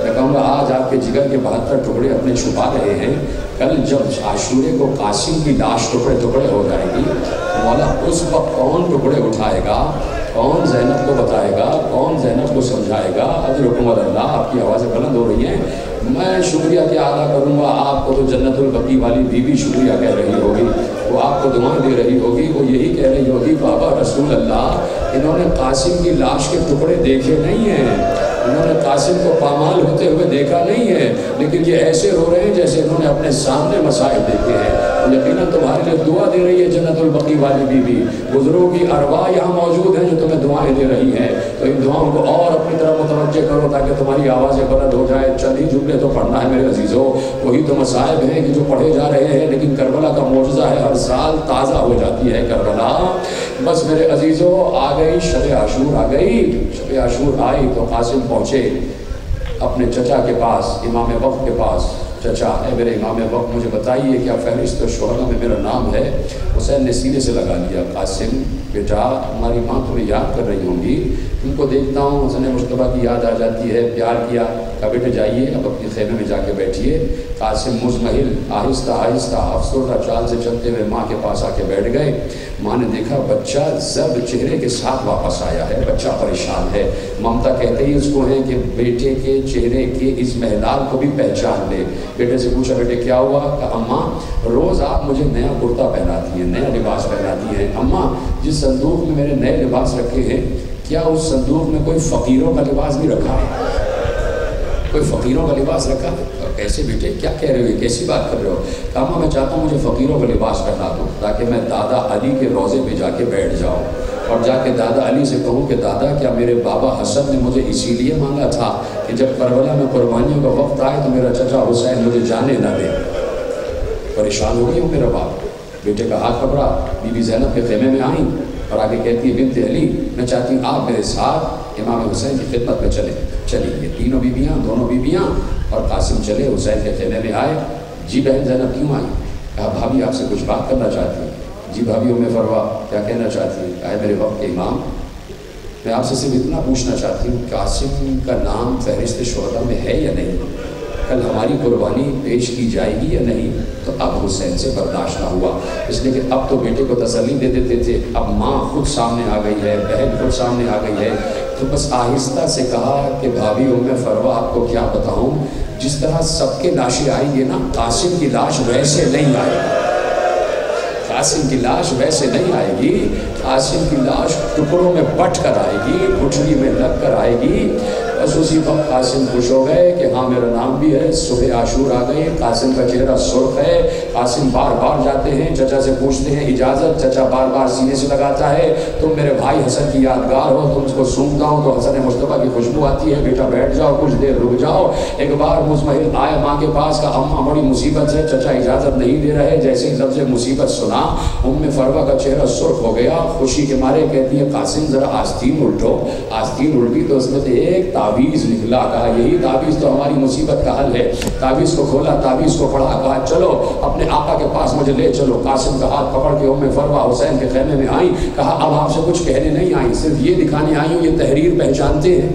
میں کہوں گا، آج آپ کے جگر کے بہتر ٹکڑے اپنے چھپا رہے ہیں۔ کل جب عاشورے کو قاسم کی لاش ٹکڑے ٹکڑے ہو جائے گی، مولا اس وقت کون ٹکڑے اٹھائے گا؟ کون زینب کو بتائے گا؟ کون زینب کو سمجھائے گا؟ ابھی حکومت اللہ، آپ کی آوازیں بلند ہو رہی ہیں۔ میں شکریہ کیا ادا کروں گا، آپ کو تو جنت البقی والی بیوی شکریہ کہہ رہی ہوگی، وہ آپ کو دعائیں دے رہی ہوگی، وہ یہی کہہ رہی ہوگی، بابا رسول اللہ، انہوں نے قاسم کی لاش کے ٹکڑے دیکھے نہیں ہیں۔ انہوں نے قاسم کو پامال ہوتے ہوئے دیکھا نہیں ہے، لیکن یہ ایسے ہو رہے ہیں جیسے انہوں نے اپنے سامنے مسائل دیکھے ہیں۔ یقیناً تمہارے لیے دعا دے رہی ہے جنت البقی والی بی بی بزرگوں کی ارواح یہاں موجود ہیں جو تمہیں دعائیں دے رہی ہیں۔ تو ان دعاؤں کو اور اپنی طرف متوجہ کرو تاکہ تمہاری آوازیں بلند ہو جائے چند ہی جملے تو پڑھنا ہے میرے عزیزوں۔ وہی تو مصائب ہیں کہ جو پڑھے جا رہے ہیں، لیکن کربلا کا معجزہ ہے، ہر سال تازہ ہو جاتی ہے کربلا۔ بس میرے عزیزوں، آ گئی شب عاشور، آ گئی۔ شب عاشور آئی تو قاسم پہنچے اپنے چچا کے پاس، امام وقت کے پاس۔ اچھا، اچھا، چچا ہے میرے امام وقت مجھے بتائیے کیا فہرست شہرا میں میرا نام ہے؟ حسین نے سینے سے لگا لیا۔ قاسم، بیٹا، ہماری ماں تمہیں یاد کر رہی ہوں گی۔ ان کو دیکھتا ہوں حسن مشتبہ کی یاد آ جاتی ہے، پیار کیا۔ کہا بیٹے جائیے اب اپنی خیمے میں جا کے بیٹھیے۔ قاسم مزمحل، آہستہ آہستہ، افسردہ چال سے چلتے ہوئے ماں کے پاس آ کے بیٹھ گئے۔ ماں نے دیکھا، بچہ زب چہرے کے ساتھ واپس آیا ہے۔ بچہ پریشان ہے۔ ممتا کہتے ہی اس کو ہے کہ بیٹے کے چہرے کے اس محلال کو بھی پہچان لے۔ بیٹے سے پوچھا، بیٹے کیا ہوا؟ کہ اماں، روز آپ مجھے نیا کرتا پہناتی ہیں، نیا لباس پہناتی ہیں۔ اماں، جس صندوق میں میرے نئے لباس رکھے ہیں، کیا اس صندوق میں کوئی فقیروں کا لباس بھی رکھا ہے؟ کوئی فقیروں کا لباس رکھا؟ ہے کیسے بیٹے، کیا کہہ رہے ہو؟ کیسی بات کر رہے ہو؟ کہا میں چاہتا ہوں مجھے فقیروں کا لباس پہنا دو، تاکہ میں دادا علی کے روزے پہ جا کے بیٹھ جاؤں۔ اور جا کے دادا علی سے کہوں کہ، دادا، کیا میرے بابا حسن نے مجھے اسی لیے مانگا تھا کہ جب کربلا میں قربانیوں کا وقت آئے تو میرا چچا حسین مجھے جانے نہ دے پریشان ہو گئی ہوں میرا باپ۔ بیٹے کا ہاتھ پکڑا، بی بی زینب کے خیمے میں آئیں اور آگے کہتی ہے، بنت علی، میں چاہتی ہوں آپ میرے ساتھ امام حسین کی خدمت میں چلیں چلی یہ تینوں بیویاں دونوں بیویاں اور قاسم چلے، حسین کے خیمے میں آئے۔ جی بہن زینب کیوں آئی؟ کہا، بھابھی آپ سے کچھ بات کرنا چاہتی ہوں جی بھابھی میں فروا، کیا کہنا چاہتی ہوں کہا میرے وقت کے امام، میں آپ سے صرف اتنا پوچھنا چاہتی ہوں، قاسم کا نام فہرست شہدا میں ہے یا نہیں؟ کل ہماری قربانی پیش کی جائے گی یا نہیں؟ تو اب حسین سے برداشت نہ ہوا۔ اس لیے کہ اب تو بیٹے کو تسلی دے دیتے تھے۔ اب ماں خود سامنے آ گئی ہے، بہن خود سامنے آ گئی ہے۔ تو بس آہستہ سے کہا کہ بھابھی میں فروا آپ کو کیا بتاؤں؟ جس طرح سب کے لاشیں آئیں گے نا، قاسم کی لاش ویسے نہیں آئے گی۔ قاسم کی لاش ویسے نہیں آئے گی، قاسم کی لاش ٹکڑوں میں بٹ کر آئے گی گٹھلی میں لگ کر آئے گی۔ بس اسی وقت قاسم خوش ہو گئے کہ ہاں میرا نام بھی ہے، صبح عاشور آ گئی قاسم کا چہرہ سرخ ہے، قاسم بار بار جاتے ہیں، چچا سے پوچھتے ہیں، اجازت، چچا بار بار سینے سے لگاتا ہے، تم میرے بھائی حسن کی یادگار ہو، تم اس کو سونگتا ہوں تو حسن مصطفیٰ کی خوشبو آتی ہے، بیٹا بیٹھ جاؤ، کچھ دیر رک جاؤ۔ ایک بار مزمحل آئے ماں کے پاس کا اماں، بڑی مصیبت سے چچا اجازت نہیں دے رہے جیسے ہی لفظ مصیبت سنا، ام فروا کا چہرہ سرخ ہو گیا، خوشی کے مارے کہتی ہے، قاسم ذرا آستین الٹو، آستین الٹی تو اس میں سے ایک تعویذ نکلا کہا، یہی تعویذ تو ہماری مصیبت کا حل ہے۔ تعویذ کو کھولا تعویذ کو پڑھا، کہا، چلو، اپنے آقا کے پاس مجھے لے چلو۔ قاسم کا ہاتھ پکڑ کے ام فروا حسین کے خیمے میں آئیں۔ کہا، اب آپ سے کچھ کہنے نہیں آئیں، صرف یہ دکھانے آئی ہوں، یہ تحریر پہچانتے ہیں۔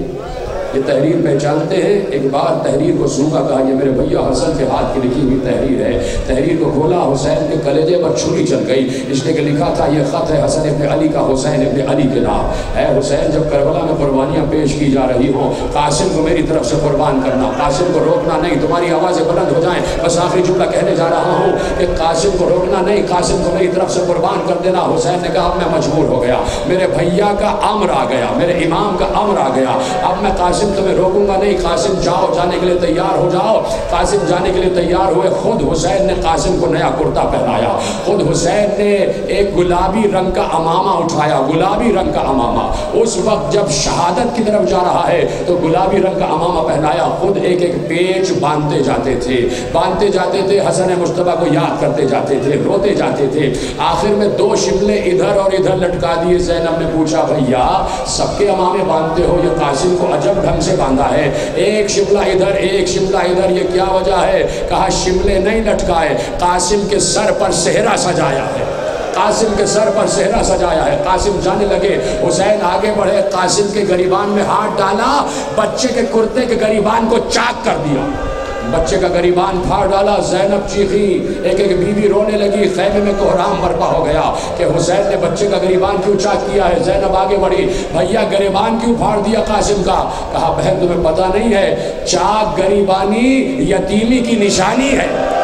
یہ تحریر پہچانتے ہیں۔ ایک بار تحریر کو سونگا کہا یہ میرے بھیا حسن کے ہاتھ کی لکھی ہوئی تحریر ہے۔ تحریر کو کھولا، حسین کے کلیجے پر چھری چل گئی۔ اس نے کہ لکھا تھا، یہ خط ہے حسن ابن علی کا، حسین ابن علی کے نام۔ ہے حسین، جب کربلا میں قربانیاں پیش کی جا رہی ہوں، قاسم کو میری طرف سے قربان کرنا، قاسم کو روکنا نہیں، تمہاری آوازیں بلند ہو جائیں۔ بس آخری جملہ کہنے جا رہا ہوں کہ قاسم کو روکنا نہیں، قاسم کو میری طرف سے قربان کر دینا۔ حسین نے کہا، اب میں مجبور ہو گیا۔ میرے بھیا کا امر آ گیا، میرے امام کا امر آ گیا۔ اب میں قاسم قاسم، تمہیں روکوں گا نہیں۔ قاسم، جاؤ، جانے کے لیے تیار ہو جاؤ۔ قاسم، جانے کے لیے تیار ہوئے۔ خود حسین نے قاسم کو نیا کرتا پہنایا۔ خود حسین نے ایک گلابی رنگ کا امامہ اٹھایا۔ گلابی رنگ کا امامہ۔ اس وقت جب شہادت کی طرف جا رہا ہے، تو گلابی رنگ کا امامہ پہنایا۔ خود ایک ایک پیچ باندھتے جاتے تھے۔ باندھتے جاتے تھے، حسن مصطفیٰ کو یاد کرتے جاتے تھے، روتے جاتے تھے۔ آخر میں دو شملے ادھر اور ادھر لٹکا دیے۔ زینب نے پوچھا، بھیا، سب کے امامے باندھتے ہو، یہ قاسم کو عجب ڈھا ڈھنگ سے باندھا ہے۔ ایک شملہ ادھر، ایک شملہ ادھر، یہ کیا وجہ ہے؟ کہا، شملے نہیں لٹکائے، قاسم کے سر پر سہرا سجایا ہے۔ قاسم کے سر پر سہرا سجایا ہے۔ قاسم جانے لگے، حسین آگے بڑھے، قاسم کے گریبان میں ہاتھ ڈالا، بچے کے کرتے کے گریبان کو چاک کر دیا۔ بچے کا گریبان پھاڑ ڈالا، زینب چیخی، ایک ایک بیوی بی رونے لگی، خیمے میں کوہرام برپا ہو گیا کہ حسین نے بچے کا گریبان کیوں چاک کیا ہے؟ زینب آگے بڑھی، بھیا گریبان کیوں پھاڑ دیا قاسم کا؟ کہا، بہن، تمہیں پتہ نہیں ہے، چاک گریبانی یتیمی کی نشانی ہے۔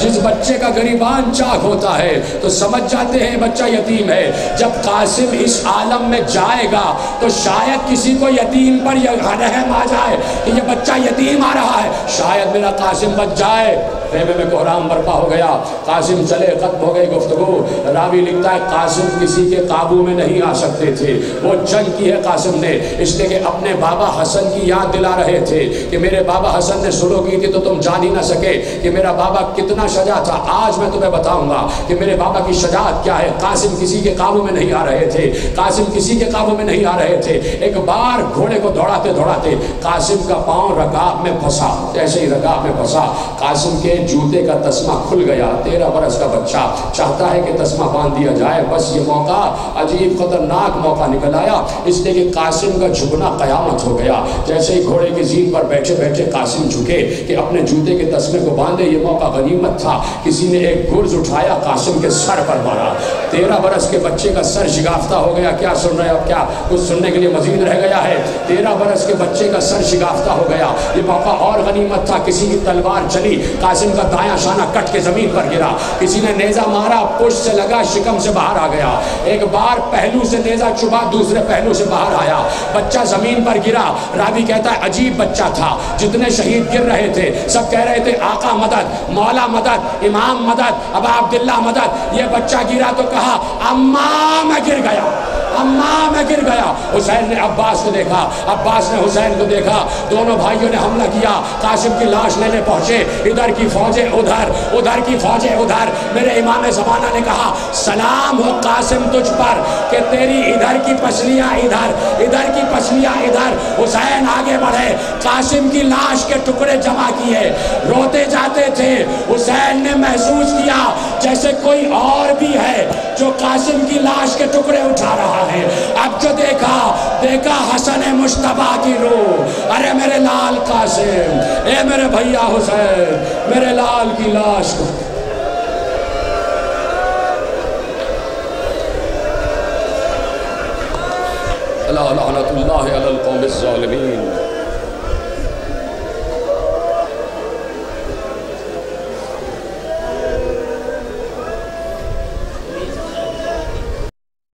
جس بچے کا گریبان چاک ہوتا ہے، تو سمجھ جاتے ہیں بچہ یتیم ہے۔ جب قاسم اس عالم میں جائے گا، تو شاید کسی کو یتیم پر رحم آ جائے کہ یہ بچہ یتیم آ رہا ہے۔ شاید میرا قاسم بچ جائے۔ خیمے میں کوہرام برپا ہو گیا، قاسم چلے، ختم ہو گئی گفتگو۔ راوی لکھتا ہے، قاسم کسی کے قابو میں نہیں آ سکتے تھے۔ وہ جنگ کی ہے قاسم نے، اس لیے کہ اپنے بابا حسن کی یاد دلا رہے تھے کہ میرے بابا حسن نے سلو کی تھی تو تم جان ہی نہ سکے کہ میرا بابا کتنا شجاع تھا۔ آج میں تمہیں بتاؤں گا کہ میرے بابا کی شجاعت کیا ہے۔ قاسم کسی کے قابو میں نہیں آ رہے تھے۔ قاسم کسی کے قابو میں نہیں آ رہے تھے۔ ایک بار گھوڑے کو دوڑاتے دوڑاتے قاسم کا پاؤں رکاب میں پھنسا، ایسے ہی رکاب میں پھنسا۔ قاسم کے جوتے کا تسمہ کھل گیا، تیرہ برس کا بچہ چاہتا ہے کہ تسمہ باندھ دیا جائے۔ بس یہ موقع، عجیب، خطرناک موقع نکل آیا۔ اس لیے کہ قاسم کا جھکنا قیامت ہو گیا۔ جیسے ہی گھوڑے کی زین پر بیٹھے بیٹھے قاسم جھکے کہ اپنے جوتے کے تسمے کو باندھے، یہ موقع غنیمت تھا۔ کسی نے ایک گرز اٹھایا، قاسم کے سر پر مارا۔ تیرہ برس کے بچے کا سر شگافتہ ہو گیا۔ کیا سن رہے اب کیا کچھ سننے کے لیے مزید رہ گیا ہے؟ تیرہ برس کے بچے کا سر شگافتہ ہو گیا۔ یہ موقع اور غنیمت تھا۔ کسی کی تلوار چلی، قاسم ان کا دایاں شانہ کٹ کے زمین پر گرا۔ کسی نے نیزہ مارا پش سے لگا، شکم سے باہر آ گیا۔ ایک بار پہلو سے نیزہ چبا، دوسرے پہلو سے باہر آیا۔ بچہ زمین پر گرا۔ راوی کہتا ہے عجیب بچہ تھا۔ جتنے شہید گر رہے تھے، سب کہہ رہے تھے، آقا مدد، مولا مدد، امام مدد، ابا عبداللہ مدد۔ یہ بچہ گرا تو کہا، اماں میں گر گیا۔ اماں میں گر گیا۔ حسین نے عباس کو دیکھا۔ عباس نے حسین کو دیکھا۔ دونوں بھائیوں نے حملہ کیا۔ قاسم کی لاش لینے پہنچے۔ ادھر کی فوجیں ادھر ادھر کی فوجیں ادھر۔ میرے امام زمانہ نے کہا، سلام ہو قاسم تجھ پر کہ تیری ادھر کی پسلیاں ادھر ادھر کی پسلیاں ادھر۔ حسین آگے بڑھے۔ قاسم کی لاش کے ٹکڑے جمع کیے۔ روتے جاتے تھے۔ حسین نے محسوس کیا جیسے کوئی اور بھی ہے جو قاسم کی لاش کے ٹکڑے اٹھا رہا ہے۔ اب جو دیکھا دیکھا حسن مشتبہ کی روح۔ ارے میرے لال قاسم، اے میرے بھیا حسین، میرے لال کی لاش۔ کو اللہ لعنت اللہ علی القوم الظالمین۔